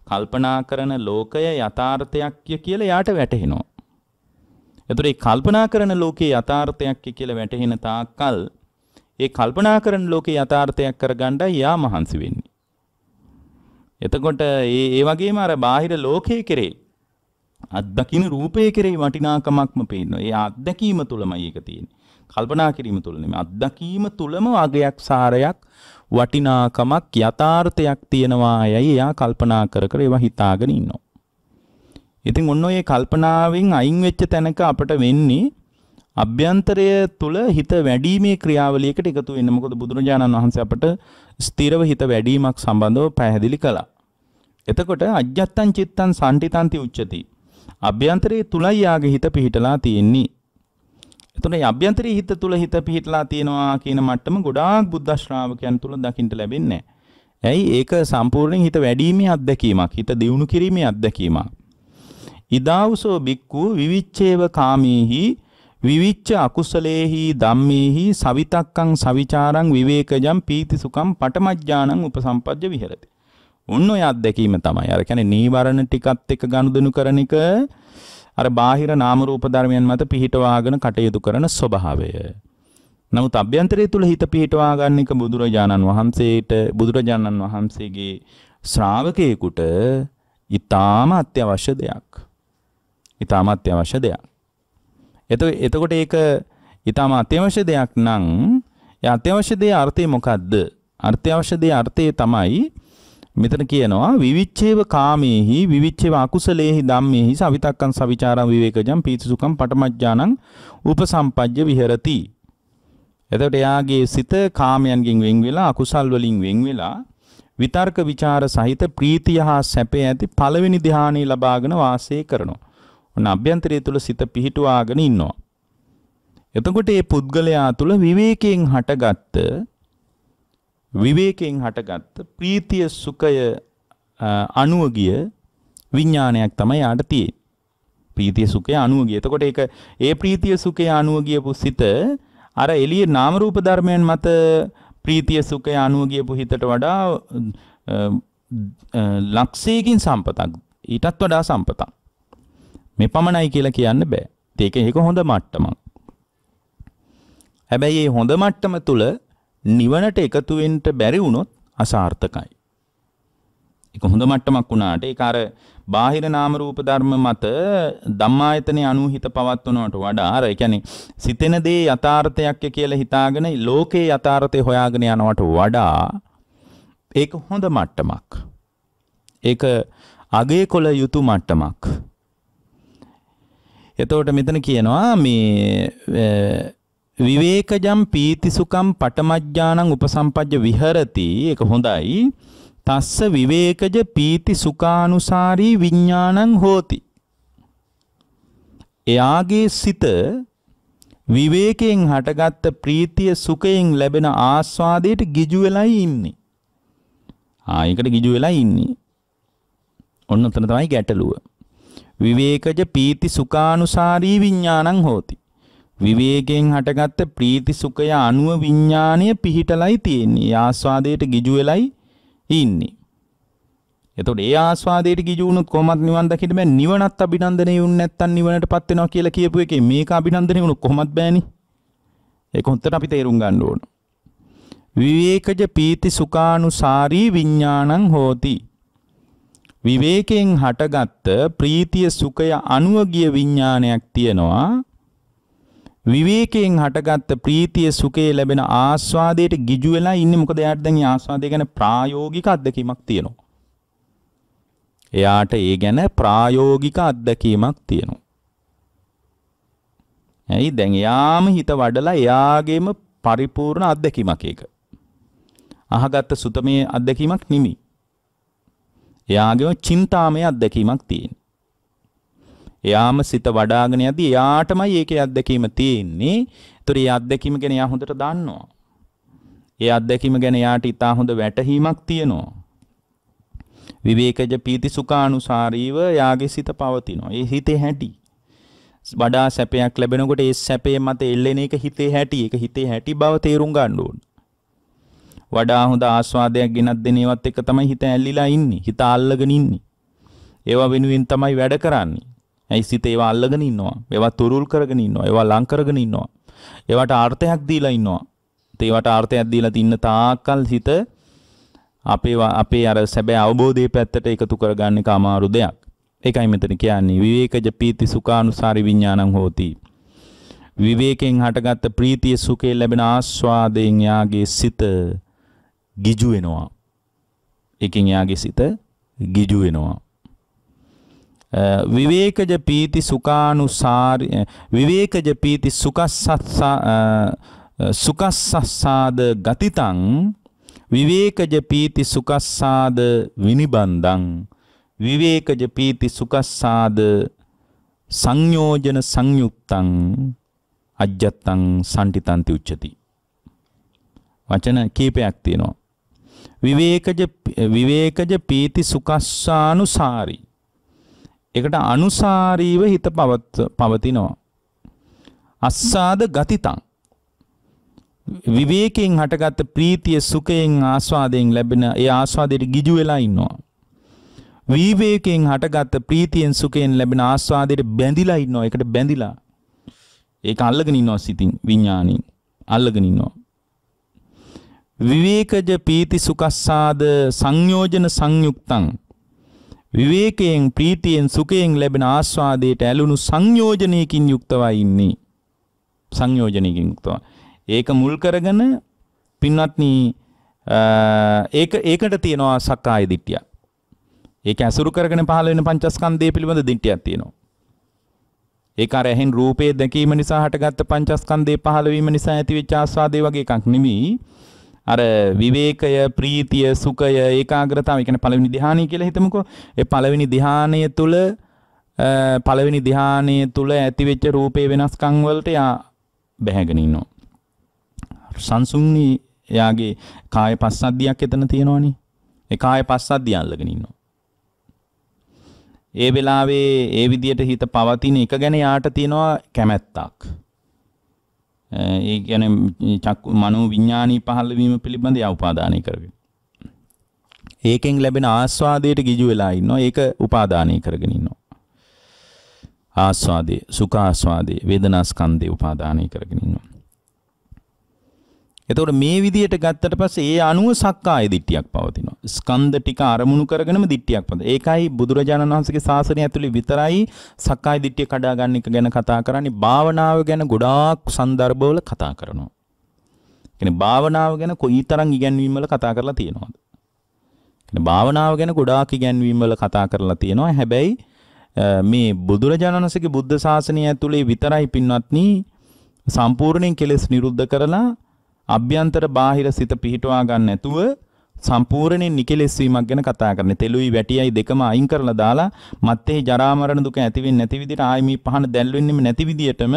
කල්පනා කරන ලෝකය යථාර්ථයක් කියලා යාට වැටහෙනවා. එතකොට මේ කල්පනා කරන ලෝකයේ යථාර්ථයක් කියලා වැටහෙන තාක්කල් ඒ කල්පනා කරන ලෝකේ යථාර්ථයක් කරගන්නයි යා මහන්සි වෙන්නේ. එතකොට ඒ ඒ වගේම අර බාහිර ලෝකයේ කෙරේ අත්දකින්න රූපයේ කෙරේ වටිනාකමක්ම පේනවා. ඒ අත්දැකීම තුලමයි ඒක තියෙන්නේ. කල්පනා කිරීම තුල නෙමෙයි. අත්දැකීම තුලම අගයක් සාරයක් වටිනාකමක් යථාර්ථයක් තියෙනවා යයි එයා කල්පනා කර කර ඒවා හිතාගෙන ඉන්නවා. ඉතින් ඔන්න ඔය කල්පනාවෙන් අයින් වෙච්ච තැනක අපට වෙන්නේ අභ්‍යන්තරය තුල හිත වැඩිීමේ ක්‍රියාවලියකට එකතු වෙන්න. මොකද බුදුරජාණන් වහන්සේ අපට ස්ථිරව හිත වැඩිවීමක් සම්බන්ධව පැහැදිලි කළා. එතකොට අජ්ජත්තං චිත්තං සම්ටිතන්ති උච්චති. අභ්‍යන්තරයේ තුලයි යාගේ හිත පිහිටලා තියෙන්නේ. එතකොට මේ අභ්‍යන්තරයේ හිත තුල හිත පිහිටලා තියෙනවා කියන මට්ටම ගොඩාක් බුද්ධ ශ්‍රාවකයන් තුල දකින්න ලැබෙන්නේ ඇයි ඒක සම්පූර්ණයෙන් හිත වැඩිීමේ අත්දැකීමක්. හිත දියුණු කිරීමේ අත්දැකීමක්. ඉදාවුසෝ බික්කු විවිච්ඡේව කාමේහි විවිච්ඡ අකුසලේහි ධම්මේහි සවිතක්කං සවිචාරං විවේකජම් පීතිසුඛං පටමජ්ජානං උපසම්පජ්ජ විහෙරති. ඔන්න ඔය අත්දැකීම තමයි. අර කියන්නේ නීවරණ ටිකත් එක්ක ගනුදෙනු කරන එක අර බාහිර නාම රූප ධර්මයන් මත පිහිටවාගෙන කටයුතු කරන ස්වභාවය. නමුත් අභ්‍යන්තරය තුල හිත පිහිටවා ගන්න එක බුදුරජාණන් වහන්සේට බුදුරජාණන් වහන්සේගේ ශ්‍රාවකයෙකුට ඊටාම අත්‍යවශ්‍ය දෙයක්. ඊටාම අත්‍යවශ්‍ය දෙයක්. එතකොට ඒක ඊටාම අත්‍යවශ්‍ය දෙයක් නම් ඒ අත්‍යවශ්‍ය දේ අර්ථය මොකද්ද? අත්‍යවශ්‍ය දේ අර්ථය තමයි මෙතන කියනවා විවිච්ඡේව කාමේහි විවිච්ඡේව අකුසලේහි ධම්මේහි සවිතක්කං සවිචාරං විවේකජං පීතිසුඛං පටමජ්ජානං උපසම්පජ්ජ විහෙරති. එතකොට එයාගේ සිත කාමයන්ගෙන් වෙන් වෙලා අකුසල් වලින් වෙන් වෙලා විතර්ක ਵਿਚාර සහිත ප්‍රීතිය හා සැපේ ඇති පළවෙනි ධානය ලබාගෙන වාසය කරනවා. ඔන්න අභ්‍යන්තරය තුල සිත පිහිටුවාගෙන ඉන්නවා. එතකොට මේ පුද්ගලයා තුල විවේකයෙන් හටගත්ත විවේකයෙන් හටගත්ත ප්‍රීතිය සුඛය අණුව ගිය විඥානයක් තමයි යාට තියෙන්නේ. ප්‍රීතිය සුඛය අණුව ගිය. එතකොට ඒක ඒ ප්‍රීතිය සුඛය අණුව ගියපු සිත අර එළියේ නාම රූප ධර්මයන් මත ප්‍රීතිය සුඛය අණුව ගියපු හිතට වඩා ලක්ෂයකින් සම්පතක් ඊටත් වඩා සම්පතක් මේ පමණයි කියලා කියන්න බෑ. ඒක ඒක හොඳ මට්ටමක්. හැබැයි මේ හොඳ මට්ටම තුල නිවනට එකතු වෙන්න බැරි වුණොත් අසාර්ථකයි. ඒක හොඳ මට්ටමක් වුණාට ඒක අර බාහිර නාම රූප ධර්ම මත ධම්මායතනේ අනුහිත පවත්වනවට වඩා අර ඒ කියන්නේ සිතෙන දේ යථාර්ථයක් කියලා හිතාගෙන ලෝකේ යථාර්ථය හොයාගෙන යනවට වඩා ඒක හොඳ මට්ටමක්. ඒක අගේ කොළ යුතු මට්ටමක්. එතකොට මෙතන කියනවා මේ විවේකජම් පීතිසුකම් පටමජ්ජානං උපසම්පජ්ජ විහරති. ඒක හොඳයි. තස්ස විවේකජ පීති සුඛානුසාරී විඥානං හෝති. එයාගේ සිත විවේකයෙන් හටගත්ත ප්‍රීතිය සුඛයෙන් ලැබෙන ආස්වාදයට ගිජු වෙලයි ඉන්නේ. ආයකට ගිජු වෙලා ඉන්නේ. ඔන්න ඔතන තමයි ගැටලුව. විවේකජ පීති සුඛානුසාරී විඥානං හෝති. විවේකයෙන් හටගත්ත ප්‍රීති සුඛය අනුව විඥාණය පිහිටලයි තියෙන්නේ. ආස්වාදයට ගිජු වෙලයි ඉන්නේ. එතකොට ඒ ආස්වාදයට ගිජු වුණොත් කොහොමද නිවන් දකින්න බෑ. නිවනත් අභිනන්දනය වුණ නැත්තම් නිවනටපත් වෙනවා කියලා කියපු එකේ මේක අභිනන්දනය වුණොත් කොහොමද බෑනි. ඒක හොන්දට අපි තේරුම් ගන්න ඕන. විවේකජ පීති සුඛානුසාරී විඥානං හෝති. විවේකයෙන් හටගත්ත ප්‍රීතිය සුඛය අනුව ගිය විඥානයක් තියෙනවා. විවේකයෙන් හටගත්ත ප්‍රීතිය සුඛය ලැබෙන ආස්වාදයට ගිජු වෙලා ඉන්නේ මොකද එයාට දැන් මේ ආස්වාදය ගැන ප්‍රායෝගික අත්දැකීමක් තියෙනවා. එයාට ඒ ගැන ප්‍රායෝගික අත්දැකීමක් තියෙනවා. ඇයි දැන් එයාම හිත වඩලා එයාගේම පරිපූර්ණ අත්දැකීමක් ඒක. අහගත්ත සුතමේ අත්දැකීමක් නිමි. එයාගේම චින්තාමය අත්දැකීමක් තියෙන. එයාම සිත වඩාගෙන යද්දී එයාටමයි ඒකේ අත්දැකීම තියෙන්නේ. ඒතර ඒ අත්දැකීම ගැන එයා හොඳට දන්නවා. ඒ අත්දැකීම ගැන එයාට ඉතා හොඳ වැටහීමක් තියෙනවා. විවේකජ පීති සුඛානුසාරීව යාගේ සිත පවතිනවා. ඒ හිතේ හැටි. වඩා සැපයක් ලැබෙනකොට ඒ සැපේ මත එල්ලෙන එක හිතේ හැටි. ඒක හිතේ හැටි බව තේරුම් ගන්න ඕන. වඩා හොඳ ආස්වාදයක් ගෙනත් දෙන ඒවත් එක තමයි හිත ඇල්ලිලා ඉන්නේ. හිත අල්ලගෙන ඉන්නේ. ඒවා වෙනුවෙන් තමයි වැඩ කරන්නේ. ඇයි සිත ඒවා අල්ලගෙන ඉන්නවා. ඒවා තුරුල් කරගෙන ඉන්නවා. ඒවා ලං කරගෙන ඉන්නවා. ඒවට අර්ථයක් දීලා ඉන්නවා. ඒවට අර්ථයක් දීලා තින්න තාක්කල් හිත අපේ අපේ අර සැබෑ අවබෝධයේ පැත්තට එකතු කරගන්න එක අමාරු දෙයක්. ඒකයි මෙතන කියන්නේ විවේකජ පීති සුඛානුසාරි විඥානං හෝති. විවේකයෙන් හටගත්ත ප්‍රීතිය සුඛය ලැබෙන ආස්වාදයෙන් යාගේ සිත ගිජු වෙනවා. එකෙන් යාගේ සිත ගිජු වෙනවා. විවේකජ පීති සුඛානුසාරි විවේකජ පීති සුඛස්සස්සා සුකස්සස්සාද ගතිතං විවේකජ පීති සුකස්සාද විනිබන්දං විවේකජ පීති සුකස්සාද සංයෝජන සංයුක්තං අජ්ජත්තං සම්ටිතන්ති උච්චති වචන කීපයක් තියෙනවා. විවේකජ විවේකජ පීති සුකස්සානුසාරි. ඒකට අනුසාරීව හිත පවතිනවා අස්සාද ගතිතං විවේකයෙන් හටගත්ත ප්‍රීතිය සුඛයෙන් ආස්වාදයෙන් ලැබෙන ඒ ආස්වාදයට ගිජු වෙලා ඉන්නවා. විවේකයෙන් හටගත්ත ප්‍රීතියෙන් සුඛයෙන් ලැබෙන ආස්වාදයට බැඳිලා ඉන්නවා. ඒකට බැඳිලා. ඒක අල්ලගෙන ඉන්නවා සිතින් විඥාණින්. අල්ලගෙන ඉන්නවා. විවේකජ පීති සුඛස්සාද සංයෝජන සංයුක්තං විවේකයෙන් ප්‍රීතියෙන් සුඛයෙන් ලැබෙන ආස්වාදයට ඇලුණු සංයෝජනයකින් යුක්තවයි ඉන්නේ. සංයෝජනයකින් යුක්තවයි. ඒක මුල් කරගෙන පින්වත්නි ඒක ඒකට තියෙනවා සක්කාය දිට්ඨිය. ඒක ඇසුරු කරගෙන පහළ වෙන පංචස්කන්ධය පිළිබඳ දිට්ඨියක් තියෙනවා. ඒක අර ඇහෙන් රූපේ දැකීම නිසා හටගත්ත පංචස්කන්ධේ පහළ වීම නිසා ඇතිවෙච්ච ආස්වාදේ වගේ එකක් නෙමෙයි. අර විවේකය, ප්‍රීතිය, සුඛය, ඒකාග්‍රතාව, ඒ කියන්නේ පළවෙනි ධ්‍යානය කියලා හිතමුකෝ. ඒ පළවෙනි ධ්‍යානය තුල පළවෙනි ධ්‍යානය තුල ඇතිවෙච්ච රූපේ වෙනස්කම් වලට යා බැහැගෙන ඉන්නවා. සංසුන්නි එයාගේ කාය පස්සද්ධියක් එතන තියෙනවනේ. ඒ කාය පස්සද්ධිය අල්ලගෙන ඉන්නවා. ඒ වෙලාවේ ඒ විදියට හිත පවතින එක ගැන යාට තියෙනවා කැමැත්තක්. ඒ කියන්නේ චක්කු මනෝ විඥානී පහළ වීම පිළිබඳ යා උපාදානය කරගෙන. ඒකෙන් ලැබෙන ආස්වාදයට ගිජු වෙලා ඉන්නවා. ඒක උපාදානය කරගෙන ඉන්නවා. ආස්වාදේ, සුඛ ආස්වාදේ, වේදනා ස්කන්ධේ උපාදානය කරගෙන ඉන්නවා. එතකොට මේ විදියට ගත්තට පස්සේ ඒ අනුව සක්කාය දිට්ඨියක් පවතිනවා. ස්කන්ධ ටික අරමුණු කරගෙනම දිට්ඨියක් පවතිනවා. ඒකයි බුදුරජාණන් වහන්සේගේ ශාසනය ඇතුලේ විතරයි සක්කාය දිට්ඨිය කඩා ගන්න එක ගැන කතා කරන්නේ. භාවනාව ගැන ගොඩාක් සන්දර්භවල කතා කරනවා. කියන්නේ භාවනාව ගැන කොයිතරම් ඉගැන්වීම් වල කතා කරලා තියෙනවද? කියන්නේ භාවනාව ගැන ගොඩාක් ඉගැන්වීම් වල කතා කරලා තියෙනවා. හැබැයි මේ බුදුරජාණන් වහන්සේගේ බුද්ධ ශාසනය ඇතුලේ විතරයි පින්වත්නි සම්පූර්ණයෙන් කෙලෙස් නිරුද්ධ කරලා අභ්‍යන්තර බාහිර සිත පිහිටවා ගන්න නැතුව සම්පූර්ණයෙන් නිකලෙස් වීමක් ගැන කතා කරන්නේ. තෙලුයි වැටියයි දෙකම අයින් කරලා දාලා මත්තේ ජරා මරණ දුක ඇති වෙන්නේ නැති විදිහට ආයි මේ පහන දැල් වෙන්නෙම නැති විදිහටම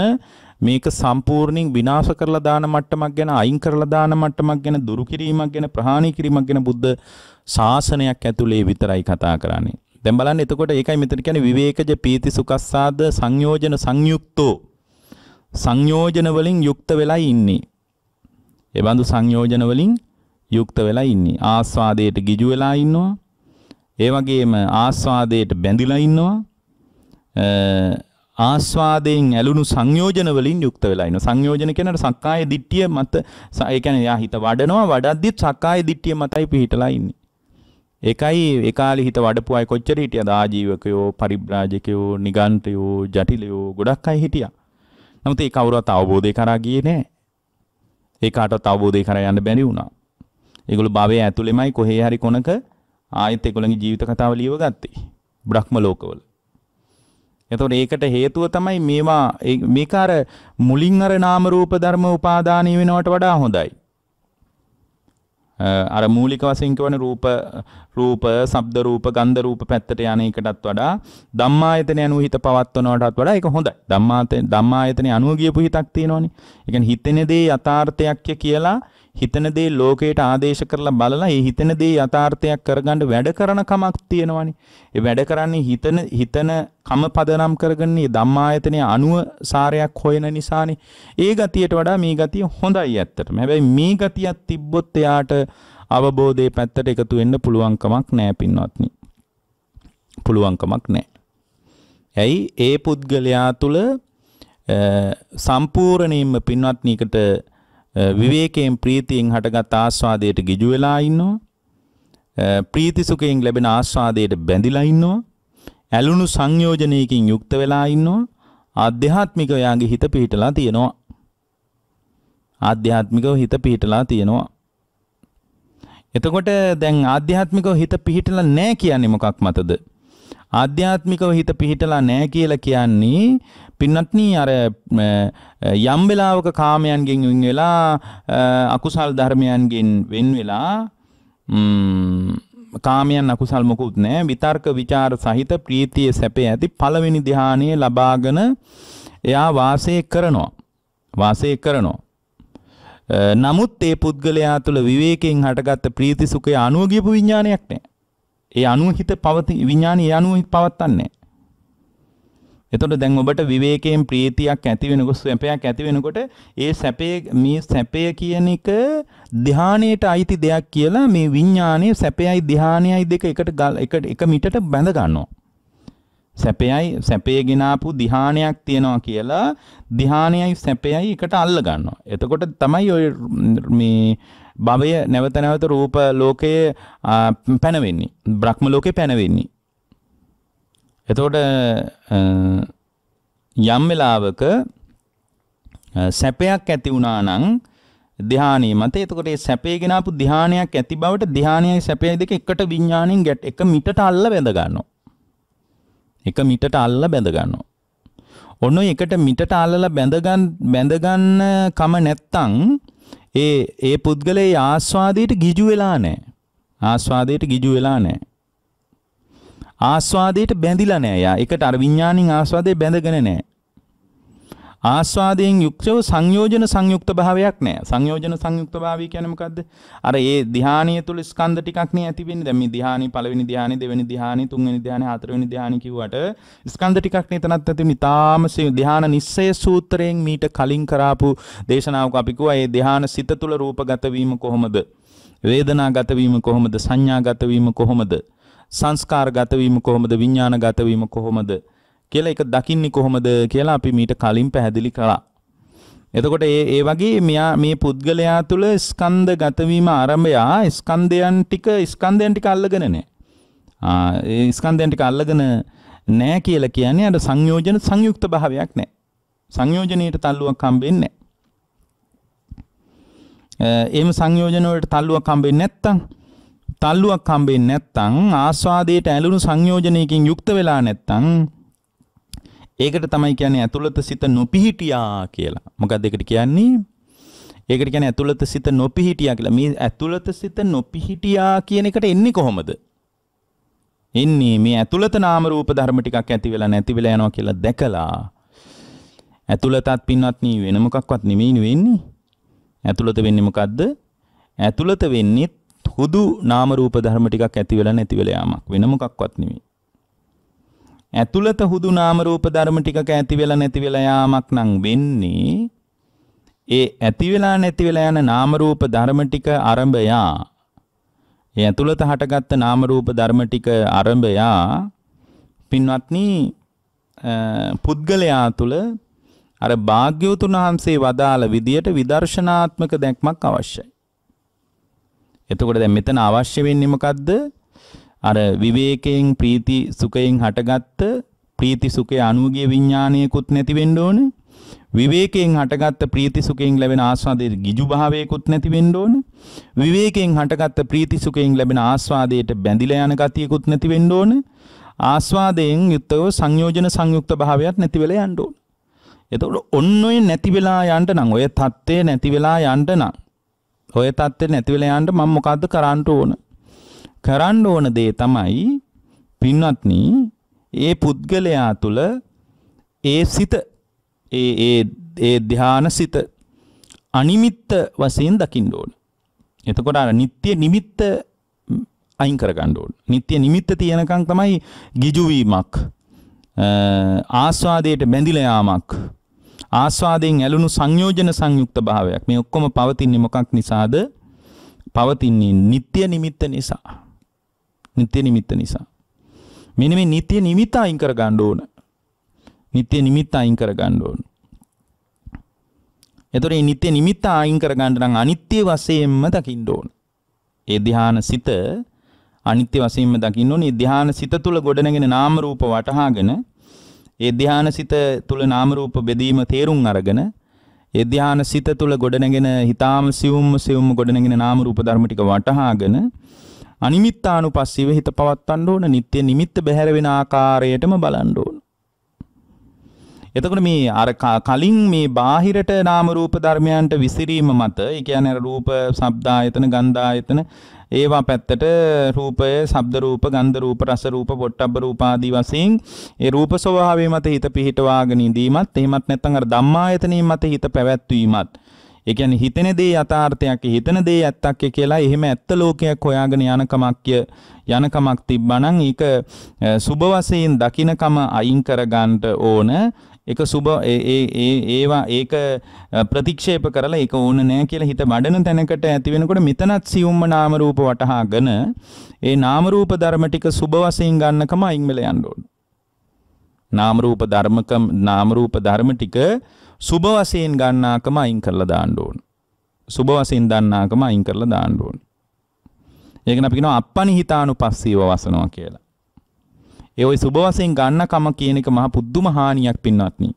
මේක සම්පූර්ණයෙන් විනාශ කරලා දාන මට්ටමක් ගැන අයින් කරලා දාන මට්ටමක් ගැන දුරු කිරීමක් ගැන ප්‍රහාණය කිරීමක් ගැන බුද්ධ ශාසනයක් ඇතුලේ විතරයි කතා කරන්නේ. දැන් බලන්න එතකොට ඒකයි මෙතන කියන්නේ විවේකජ පීති සුඛස්සාද සංයෝජන සංයුක්තෝ සංයෝජන වලින් යුක්ත වෙලා ඉන්නේ. ඒ බඳු සංයෝජන වලින් යුක්ත වෙලා ඉන්නේ. ආස්වාදයට ගිජු වෙලා ඉන්නවා. ඒ වගේම ආස්වාදයට බැඳිලා ඉන්නවා. ආස්වාදයෙන් ඇලුණු සංයෝජන වලින් යුක්ත වෙලා ඉන්නවා. සංයෝජන කියනට සක්කාය දිට්ඨිය මත ඒ කියන්නේ යා හිත වඩනවා වඩද්දිත් සක්කාය දිට්ඨිය මතයි පිහිටලා ඉන්නේ. ඒකයි ඒ කාලේ හිත වඩපු අය කොච්චර හිටියද ආජීවකයෝ පරිබ්‍රාජකයෝ නිගන්ඨයෝ ජටිලයෝ ගොඩක් අය හිටියා. නමුත් ඒ කවුරුවත් අවබෝධය කරා ගියේ නැහැ. ඒ කාටවත් අවබෝධය කරා යන්න බැරි වුණා. ඒගොල්ලෝ භවයේ ඇතුළෙමයි කොහේ හරි කොනක ආයෙත් ඒගොල්ලන්ගේ ජීවිත කතාව ලියව ගත්තේ. බ්‍රහ්ම ලෝකවල. එතකොට ඒකට හේතුව තමයි මේවා මේක අර මුලින් අර නාම රූප ධර්ම උපාදානීය වෙනවට වඩා හොඳයි. අර මූලික වශයෙන් කියවන රූප රූප, ශබ්ද රූප, ගන්ධ රූප පැත්තට යන එකටත් වඩා ධම්මායතන යනුව හිත පවත්වනවටත් වඩා ඒක හොඳයි. ධම්මායතන ධම්මායතනේ අනුව ගියපු හිතක් තියෙනවනේ. ඒ කියන්නේ හිතෙන දේ යථාර්ථයක් කියලා හිතන දේ ලෝකයට ආදේශ කරලා බලලා ඒ හිතන දේ යථාර්ථයක් කරගන්න වැඩ කරන කමක් තියෙනවනේ. ඒ වැඩ කරන්නේ හිතන හිතන කම පදනම් කරගෙන මේ ධම්මායතනයේ අණුව සාරයක් හොයන නිසානේ. ඒ ගතියට වඩා මේ ගතිය හොඳයි ඇත්තටම. හැබැයි මේ ගතියක් තිබ්බොත් එයාට අවබෝධයේ පැත්තට එකතු වෙන්න පුළුවන් කමක් නැහැ පින්වත්නි. පුළුවන් කමක් නැහැ. ඇයි ඒ පුද්ගලයා තුල සම්පූර්ණයෙන්ම පින්වත්නිකට විවේකයෙන් ප්‍රීතියෙන් හටගත් ආස්වාදයට ගිජු වෙලා ඉන්නවා. ප්‍රීති සුඛයෙන් ලැබෙන ආස්වාදයට බැඳිලා ඉන්නවා. ඇලුණු සංයෝජනයකින් යුක්ත වෙලා ඉන්නවා. ආධ්‍යාත්මිකව යාගේ හිත පිහිටලා තියෙනවා. ආධ්‍යාත්මිකව හිත පිහිටලා තියෙනවා. එතකොට දැන් ආධ්‍යාත්මිකව හිත පිහිටලා නැහැ කියන්නේ මොකක් මතද? ආධ්‍යාත්මිකව හිත පිහිටලා නැහැ කියලා කියන්නේ පින්නත්නි අර යම් වෙලාවක කාමයන්ගෙන් වෙන් වෙලා අකුසල් ධර්මයන්ගෙන් වෙන් වෙලා කාමයන් අකුසල් මොකුත් නැහැ විතර්ක ਵਿਚාර සහිත ප්‍රීතිය සැපේ ඇති පළවෙනි ධානයේ ලබාගෙන එයා වාසය කරනවා. වාසය කරනවා. නමුත් ඒ පුද්ගලයා තුළ විවේකයෙන් හටගත්ත ප්‍රීති සුඛය අනුව ගියපු විඥානයක් නැහැ. ඒ අනුව හිත පවති විඥානය ඒ අනුව හිත පවත්තන්නේ එතකොට දැන් ඔබට විවේකයෙන් ප්‍රීතියක් ඇති වෙනකොට සැපයක් ඇති වෙනකොට ඒ සැපේ මේ සැපය කියන එක ධානයේට අයිති දෙයක් කියලා මේ විඥානයේ සැපයයි ධානයයි දෙක එකට එක එක මිටට බැඳ ගන්නවා. සැපයයි සැපේ ගෙනාපු ධානයක් තියනවා කියලා ධානයයි සැපයයි එකට අල්ල ගන්නවා. එතකොට තමයි ඔය මේ භවය නැවත නැවත රූප ලෝකයේ පැනවෙන්නේ. බ්‍රහ්ම ලෝකේ පැනවෙන්නේ. එතකොට යම් වෙලාවක සැපයක් ඇති වුණා නම් ධානයේ මත එතකොට ඒ සැපේ ගෙනාපු ධානයක් ඇති බවට ධානයයි සැපයයි දෙක එකට විඥාණයෙන් ගැට එක මිටට අල්ල බැඳ ගන්නවා. එක මිටට අල්ල බැඳ ගන්නවා. ඔන්න එකට මිටට අල්ලලා බැඳගන්න බැඳගන්න කම නැත්තම් ඒ ඒ පුද්ගලයේ ආස්වාදයට ගිජු වෙලා නැහැ. ආස්වාදයට ගිජු වෙලා නැහැ. ආස්වාදයට බැඳිලා නැහැ. යා එකට අර විඥානින් ආස්වාදයේ බැඳගෙන නැහැ. ආස්වාදයෙන් යුක්තව සංයෝජන සංයුක්ත භාවයක් නැහැ. සංයෝජන සංයුක්ත භාවය කියන්නේ මොකද්ද? අර ඒ ධානීය තුල ස්කන්ධ ටිකක් නේ ඇති වෙන්නේ. දැන් මේ ධානී පළවෙනි ධානී, දෙවෙනි ධානී, තුන්වෙනි ධානී, හතරවෙනි ධානී කිව්වට ස්කන්ධ ටිකක් නේ එතනත් ඇති වෙන්නේ. ඊටාම ධාන නිස්සය සූත්‍රයෙන් මීට කලින් කරාපු දේශනාවක අපි කිව්වා මේ ධාන සිත තුල රූපගත වීම කොහොමද? වේදනාගත වීම කොහොමද? සංඥාගත වීම කොහොමද? සංස්කාරගත වීම කොහොමද? විඥානගත වීම කොහොමද? කියලා ඒක දකින්නේ කොහොමද කියලා අපි මීට කලින් පැහැදිලි කළා. එතකොට ඒ ඒ වගේ මෙයා මේ පුද්ගලයා තුළ ස්කන්ධ ගතවීම ආරම්භය ස්කන්ධයන් ටික ස්කන්ධයන් ටික අල්ලගෙන නැහැ. ආ ඒ ස්කන්ධයන් ටික අල්ලගෙන නැහැ කියලා කියන්නේ අර සංයෝජන සංයුක්ත භාවයක් නැහැ. සංයෝජනීයට තල්ලුවක් හම්බෙන්නේ නැහැ. එහෙම සංයෝජන වලට තල්ලුවක් හම්බෙන්නේ නැත්තම් තල්ලුවක් හම්බෙන්නේ නැත්තම් ආස්වාදයට ඇලුණු සංයෝජනයකින් යුක්ත වෙලා නැත්තම් ඒකට තමයි කියන්නේ ඇතුළත සිත නොපිහිටියා කියලා. මොකක්ද ඒකට කියන්නේ? ඒකට කියන්නේ ඇතුළත සිත නොපිහිටියා කියලා. මේ ඇතුළත සිත නොපිහිටියා කියන එකට එන්නේ කොහොමද? එන්නේ මේ ඇතුළත නාම රූප ධර්ම ටිකක් ඇති වෙලා නැති වෙලා යනවා කියලා දැකලා ඇතුළතත් පින්වත්නි වෙන මොකක්වත් නෙමෙයි වෙන්නේ. ඇතුළත වෙන්නේ මොකද්ද? ඇතුළත වෙන්නේ හුදු නාම රූප ධර්ම ටිකක් ඇති වෙලා නැති වෙලා යාමක්. වෙන මොකක්වත් නෙමෙයි. ඇතුළත හුදු නාම රූප ධර්ම ටිකක ඇති වෙලා නැති වෙලා යාමක් නම් වෙන්නේ ඒ ඇති වෙලා නැති වෙලා යන නාම රූප ධර්ම ටික ආරම්භයා ඒ ඇතුළත හටගත්ත නාම රූප ධර්ම ටික ආරම්භයා පින්වත්නි පුද්ගලයා තුල අර භාග්‍යවතුන් වහන්සේ වදාළ විදියට විදර්ශනාත්මක දැක්මක් අවශ්‍යයි. එතකොට දැන් මෙතන අවශ්‍ය වෙන්නේ මොකද්ද? අර විවේකයෙන් ප්‍රීති සුඛයෙන් හටගත්ත ප්‍රීති සුඛය අනුගිය විඥානයකුත් නැති වෙන්න ඕනේ. විවේකයෙන් හටගත්ත ප්‍රීති සුඛයෙන් ලැබෙන ආස්වාදයේ ගිජු භාවයකුත් නැති වෙන්න ඕන. විවේකයෙන් හටගත්ත ප්‍රීති සුඛයෙන් ලැබෙන ආස්වාදයට බැඳිලා යන ගතියකුත් නැති වෙන්න ඕන. ආස්වාදයෙන් යුක්තව සංයෝජන සංයුක්ත භාවයක් නැති වෙලා යන්න ඕන. එතකොට ඔන්න ඔය නැති වෙලා යන්න නම් ඔය தත්ත්වය නැති වෙලා යන්න නම් ඔය தත්ත්වේ නැති වෙලා යන්න මම මොකද්ද කරන්න ඕන? කරන්න ඕන දේ තමයි පින්වත්නි ඒ පුද්ගලයා තුල ඒ සිත ඒ ඒ ඒ ධානසිත අනිමිත්ත වශයෙන් දකින්න ඕන. එතකොට අර නিত্য නිමිත්ත අයින් කරගන්න ඕන. නিত্য නිමිත්ත තියෙනකන් තමයි ගිජු වීමක් ආස්වාදයට බැඳිලා යාමක් ආස්වාදයෙන් ඇලුණු සංයෝජන සංයුක්ත භාවයක්. මේ ඔක්කොම පවතින්නේ මොකක් නිසාද? පවතින්නේ නিত্য නිමිත්ත නිසා. නিত্য නිමිත්ත නිසා. මෙන්න මේ නিত্য නිමිත්ත අයින් කර ගන්න ඕන. නিত্য නිමිත්ත අයින් කර ගන්න ඕන. එතකොට මේ නিত্য නිමිත්ත අයින් කර ගන්න නම් අනිත්‍ය වශයෙන්ම දකින්න ඕන. ඒ ධ්‍යාන සිත අනිත්‍ය වශයෙන්ම දකින්න ඕනේ. ධ්‍යාන සිත තුල ගොඩනගෙන නාම රූප වටහාගෙන ඒ ධ්‍යාන සිත තුල නාම රූප බෙදීම තේරුම් අරගෙන ඒ ධ්‍යාන සිත තුල ගොඩනගෙන හිතාම සිවුම්ම සිවුම්ම ගොඩනගෙන නාම රූප ධර්ම ටික වටහාගෙන අනිමිත්තානුපස්සීව හිත පවත්වන්න ඕන. නිත්‍ය නිමිත්ත බැහැර වෙන ආකාරයටම බලන්න ඕන. එතකොට මේ අර කලින් මේ බාහිරට නාම රූප ධර්මයන්ට විසිරීම මත ඒ කියන්නේ රූප, ශබ්ද ආයතන, ගන්ධ ආයතන ඒවා පැත්තට රූපය, ශබ්ද රූප, ගන්ධ රූප, රස රූප, පොට්ටබ්බ රූප ආදී වශයෙන් ඒ රූප ස්වභාවය මත හිත පිහිටවාගෙන ඉඳීමත් එහෙමත් නැත්නම් අර ධම්මායතනෙ මත හිත පැවැත්වීමත්. ඒ කියන්නේ හිතෙන දේ යථාර්ථයක් හිතන දේ ඇත්තක් කියලා එහෙම ඇත්ත ලෝකයක් හොයාගෙන යන කමක් යන කමක් තිබ්බනම් ඒක සුබ වශයෙන් දකින්නකම අයින් කර ගන්නට ඕන. ඒක සුබ ඒ ඒ ඒවා ඒක ප්‍රතික්ෂේප කරලා ඒක ඕන නෑ කියලා හිත වඩන තැනකට ඇති වෙනකොට මෙතනත් සියුම්ම නාම රූප වටහාගෙන ඒ නාම රූප ධර්ම ටික සුබ වශයෙන් ගන්නකම අයින් වෙලා යන්න ඕන. නාම රූප ධර්මකම් නාම රූප ධර්ම ටික සුබ වශයෙන් ගන්නාකම අයින් කරලා දාන්න ඕන. සුබ වශයෙන් දන්නාකම අයින් කරලා දාන්න ඕන. ඒකන අපි කියනවා අප්පනිහිතානුපස්සීව වසනවා කියලා. ඒ ওই සුබ වශයෙන් ගන්න කම කියන එක මහ පුදුම හානියක් පින්වත්නි.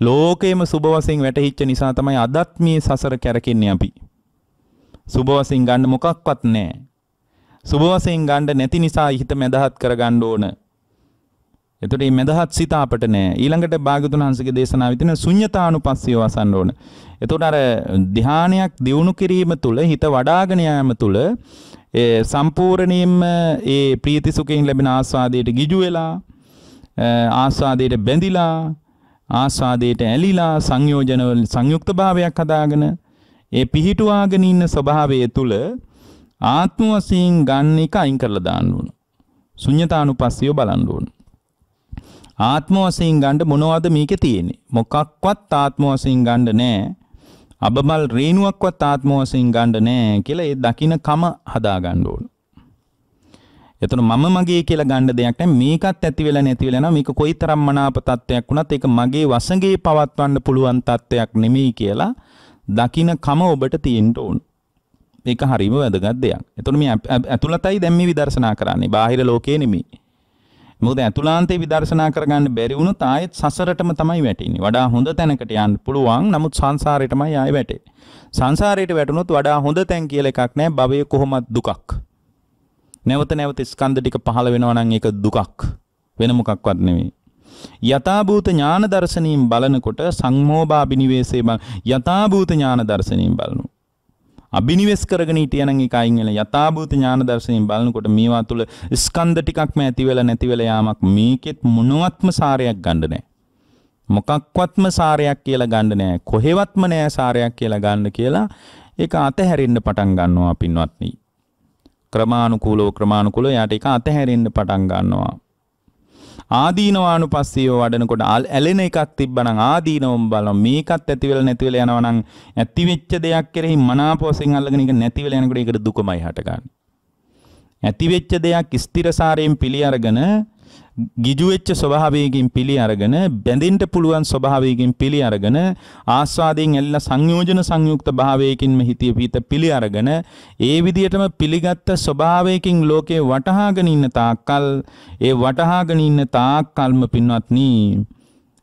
ලෝකේම සුබ වශයෙන් වැටහිච්ච නිසා තමයි අදත් මේ සසර කැරකෙන්නේ අපි. සුබ වශයෙන් ගන්න මොකක්වත් නැහැ. සුබ වශයෙන් ගන්න නැති නිසා හිත මැදහත් කරගන්න ඕන. එතකොට මේ මැදහත් සිත අපට නැහැ. ඊළඟට භාගතුන් හංසගේ දේශනාව විදින ශුන්්‍යතානුපස්සිය වසන්න ඕන. එතකොට අර ධානයක් දියුණු කිරීම තුළ හිත වඩාගෙන යාම තුළ ඒ සම්පූර්ණයෙන්ම ඒ ප්‍රීති සුඛයෙන් ලැබෙන ආස්වාදයට ගිජු වෙලා ආස්වාදයට බැඳිලා ආස්වාදයට ඇලිලා සංයෝජන සංයුක්ත භාවයක් හදාගෙන ඒ පිහිටුවාගෙන ඉන්න ස්වභාවය තුල ආත්ම වශයෙන් ගන්න එක අයින් කරලා දාන්න ඕන. ශුන්්‍යතානුපස්සිය බලන්න ඕන. ආත්ම වශයෙන් ගන්න මොනවද මේකේ තියෙන්නේ? මොකක්වත් ආත්ම වශයෙන් ගන්න නැහැ. අබමල් රේණුවක්වත් ආත්ම වශයෙන් ගන්න නැහැ කියලා ඒ දකින්න කම හදා ගන්න ඕන. එතන මම මගේ කියලා ගන්න දෙයක් නැහැ මේකත් ඇති වෙලා නැති වෙලා යනවා මේක කොයිතරම් මනාප තත්වයක් වුණත් ඒක මගේ වසඟේ පවත්වන්න පුළුවන් තත්වයක් නෙමෙයි කියලා දකින්න කම ඔබට තියෙන්න ඕන. ඒක හරිම වැදගත් දෙයක්. එතකොට මේ ඇතුළතයි දැන් මේ විදර්ශනා කරන්නේ. බාහිර ලෝකේ නෙමෙයි. මොකද ඇතුළාන්තේ විදර්ශනා කරගන්න බැරි වුණොත් ආයෙත් සසරටම තමයි වැටෙන්නේ. වඩා හොඳ තැනකට යන්න පුළුවන්. නමුත් සංසාරෙටමයි ආයෙ වැටෙන්නේ. සංසාරයට වැටුණොත් වඩා හොඳ තැන් කියලා එකක් නැහැ. භවය කොහොමත් දුකක්. නැවත නැවත ස්කන්ධ ටික පහළ වෙනවා නම් ඒක දුකක්. වෙන මොකක්වත් නෙවෙයි. යථාභූත ඥාන දර්ශනීන් බලනකොට සංමෝභා බිනිවේසේ යථාභූත ඥාන දර්ශනීන් බලනවා. අභිනිවෙස් කරගෙන හිටියනම් ඒක අයින් වෙලා යථාභූත ඥාන දර්ශනයෙන් බලනකොට මේවා තුල ස්කන්ධ ටිකක්ම ඇති වෙලා නැති වෙලා යාමක් මේකෙත් මොනවත්ම සාරයක් ගන්න නැහැ. මොකක්වත්ම සාරයක් කියලා ගන්න නැහැ. කොහෙවත්ම නැහැ සාරයක් කියලා ගන්න කියලා ඒක අතහැරෙන්න පටන් ගන්නවා පින්වත්නි. ක්‍රමානුකූලව ක්‍රමානුකූලව යාට ඒක අතහැරෙන්න පටන් ගන්නවා. ආදීනවානුපස්සීව වඩනකොට ඇලෙන එකක් තිබ්බනම් ආදීනවම බලනවා. මේකත් ඇති වෙලා නැති වෙලා යනවා නම් ඇති වෙච්ච දෙයක් කෙරෙහි මනාප වශයෙන් අල්ලගෙන ඒක නැති වෙලා යනකොට ඒකට දුකමයි හටගන්නේ. ඇති වෙච්ච දෙයක් ස්ථිරසාරයෙන් පිළි අරගෙන ගිජු වෙච්ච ස්වභාවයකින් පිළි අරගෙන බැඳෙන්න පුළුවන් ස්වභාවයකින් පිළි අරගෙන ආස්වාදයෙන් එල්ල සංයෝජන සංයුක්ත භාවයකින්ම හිතිය පිට පිළි අරගෙන ඒ විදිහටම පිළිගත්ත ස්වභාවයකින් ලෝකේ වටහාගෙන ඉන්න තාක්කල් ඒ වටහාගෙන ඉන්න තාක්කල්ම පින්වත්නි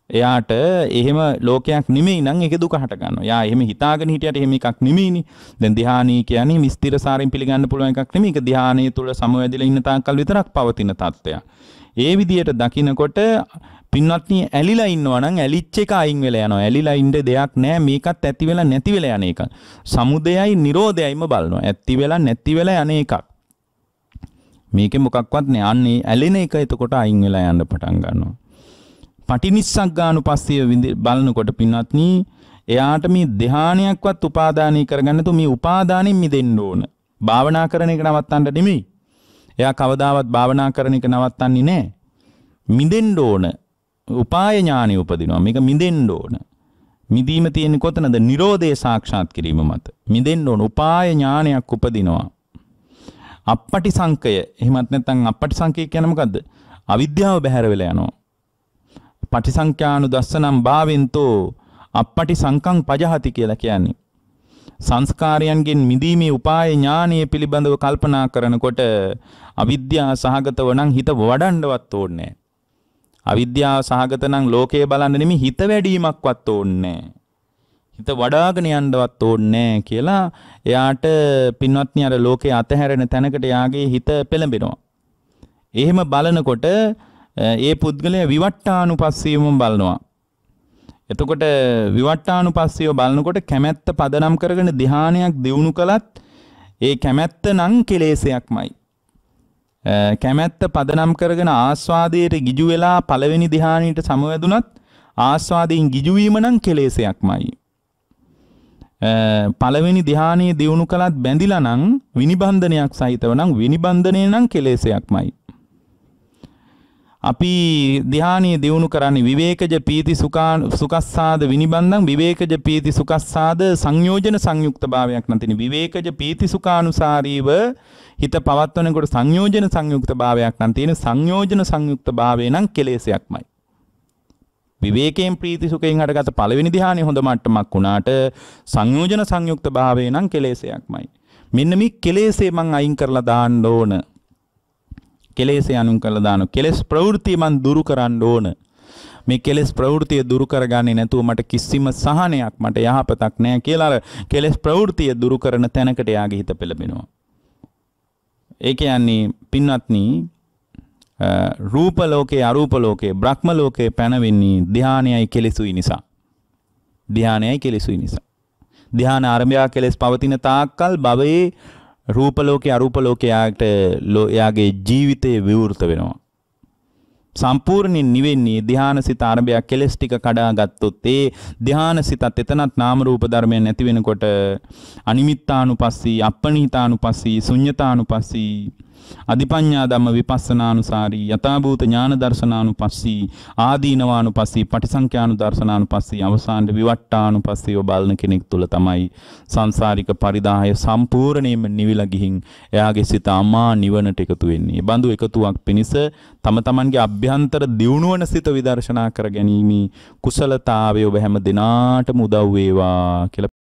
එයාට එහෙම ලෝකයක් නෙමෙයි නම් ඒක දුක හට ගන්නවා. යා එහෙම හිතාගෙන හිටියට එහෙම එකක් නෙමෙයිනේ. දැන් ධානී කියන්නේ විස්තිරසාරයෙන් පිළිගන්න පුළුවන් එකක් නෙමෙයි. ඒක ධානයේ තුල සමවැදිලා ඉන්න තාක්කල් විතරක් පවතින තත්ත්වයක්. ඒ විදියට දකිනකොට පින්වත්නි ඇලිලා ඉන්නවා නම් ඇලිච්ච එක අයින් වෙලා යනවා. ඇලිලා ඉන්න දෙයක් නැහැ. මේකත් ඇති වෙලා නැති වෙලා යන එක. සමුදයයි නිරෝධයයිම බලනවා. ඇති වෙලා නැති වෙලා යන එකක්. මේකේ මොකක්වත් නෑ. අන්නේ ඇලෙන එක එතකොට අයින් වෙලා යන්න පටන් ගන්නවා. පටිනිස්සග්ගානුපස්සිය බලනකොට පින්වත්නි එයාට මේ ධානයක්වත් උපාදානය කරගන්න තු මේ උපාදානෙන් මිදෙන්න ඕන. භාවනා කරන එක නවත්තන්න නෙමෙයි. එයා කවදාවත් භාවනා කරන එක නවත්තන්නේ නැහැ. මිදෙන්න ඕන. උපාය ඥානෙ උපදිනවා. මේක මිදෙන්න ඕන. මිදීම තියෙන්නේ කොතනද? Nirodhe සාක්ෂාත් කිරීම මත. මිදෙන්න ඕන උපාය ඥානයක් උපදිනවා. අපපටි සංකය. එහෙමත් නැත්නම් අපපටි සංකය කියන්නේ මොකද්ද? අවිද්‍යාව බැහැර වෙලා යනවා. පටිසංඛ්‍යානු දස්සනම් භාවෙන්තෝ අපපටි සංකං පජහති කියලා කියන්නේ. සංස්කාරයන්ගෙන් මිදීමේ උපාය ඥානීය පිළිබඳව කල්පනා කරනකොට අවිද්‍යාව සහගතව නම් හිත වඩන්නවත් ඕනේ අවිද්‍යාව සහගත නම් ලෝකයේ බලන්න නෙමෙයි හිත වැඩිවීමක්වත් ඕනේ හිත වඩාගෙන යන්නවත් ඕනේ කියලා එයාට පින්වත්නි අර ලෝකයේ අතහැරෙන තැනකට යාගේ හිත පෙළඹෙනවා. එහෙම බලනකොට ඒ පුද්ගලයා විවට්ටානුපස්සීවම බලනවා. එතකොට විවට්ටානුපස්සීව බලනකොට කැමැත්ත පදනම් කරගෙන ධානයක් දියුණු කළත් ඒ කැමැත්ත නම් කෙලෙසයක්මයි. කැමැත්ත පදනම් කරගෙන ආස්වාදයට ගිජු වෙලා පළවෙනි ධානයට සමවැදුනත් ආස්වාදයෙන් ගිජු වීම නම් කෙලෙසයක්මයි. පළවෙනි ධානයේ දියුණු කළත් බැඳිලා නම් විනිබන්ධනයක් සහිතව නම් විනිබන්ධනය නම් කෙලෙසයක්මයි. අපි ධානයේ දියුණු කරන්නේ විවේකජ පීති සුකස්සාද විනිබන්ධං විවේකජ පීති සුකස්සාද සංයෝජන සංයුක්ත භාවයක් නැතිනි විවේකජ පීති සුඛානුසාරීව හිත පවත්වනකොට සංයෝජන සංයුක්ත භාවයක් නම් තියෙන සංයෝජන සංයුක්ත භාවය නම් කෙලෙසයක්මයි. විවේකයෙන් ප්‍රීති සුඛයෙන් හටගත පළවෙනි ධානය හොඳ මට්ටමක් වුණාට සංයෝජන සංයුක්ත භාවය නම් කෙලෙසයක්මයි. මෙන්න මේ කෙලෙසේ මං අයින් කරලා දාන්න ඕන. කෙලෙසේ අනුන් කළා දානවා. කෙලස් ප්‍රවෘත්තිය මන් දුරු කරන්න ඕන. මේ කෙලස් ප්‍රවෘත්තිය දුරු කරගන්නේ නැතුව මට කිසිම සහනයක් මට යහපතක් නැහැ කියලා අර කෙලස් ප්‍රවෘත්තිය දුරු කරන තැනකට යාගේ හිත පෙළඹෙනවා. ඒ කියන්නේ පින්වත්නි රූප ලෝකේ අරූප ලෝකේ බ්‍රහ්ම ලෝකේ පැනවෙන්නේ ධානයයි කෙලෙසුයි නිසා. ධානයයි කෙලෙසුයි නිසා. ධාන ආරම්භය කෙලස් පවතින තාක්කල් භවයේ රූප ලෝකේ අරූප ලෝකයාට එයාගේ ජීවිතය විවෘත වෙනවා. සම්පූර්ණයෙන් නිවෙන්නේ ධානසිත ආරම්භයක් කෙලස් ටික කඩා ගත්තොත් ඒ ධානසිතත් එතනත් නාම රූප ධර්මයන් නැති වෙනකොට අනිමිත්තානුපස්සී අප්පනීතානුපස්සී ශුඤ්ඤතානුපස්සී අධිපඤ්ඤා ධම්ම විපස්සනානුසාරී යථාභූත ඥාන දර්ශනානුපස්සී ආදීනවානුපස්සී පටිසංඛ්‍යානු දර්ශනානුපස්සී අවසානට විවට්ටානුපස්සීව බලන කෙනෙක් තුල තමයි සංසාරික පරිදාහය සම්පූර්ණයෙන්ම නිවිලා ගිහින් එයාගේ සිත අමා නිවනට එකතු වෙන්නේ. බඳු එකතුවක් පිණිස තම තමන්ගේ අභ්‍යන්තර දියුණුවන සිත විදර්ශනා කර ගැනීම කුසලතාවය ඔබ හැම දිනාටම උදව් වේවා කියලා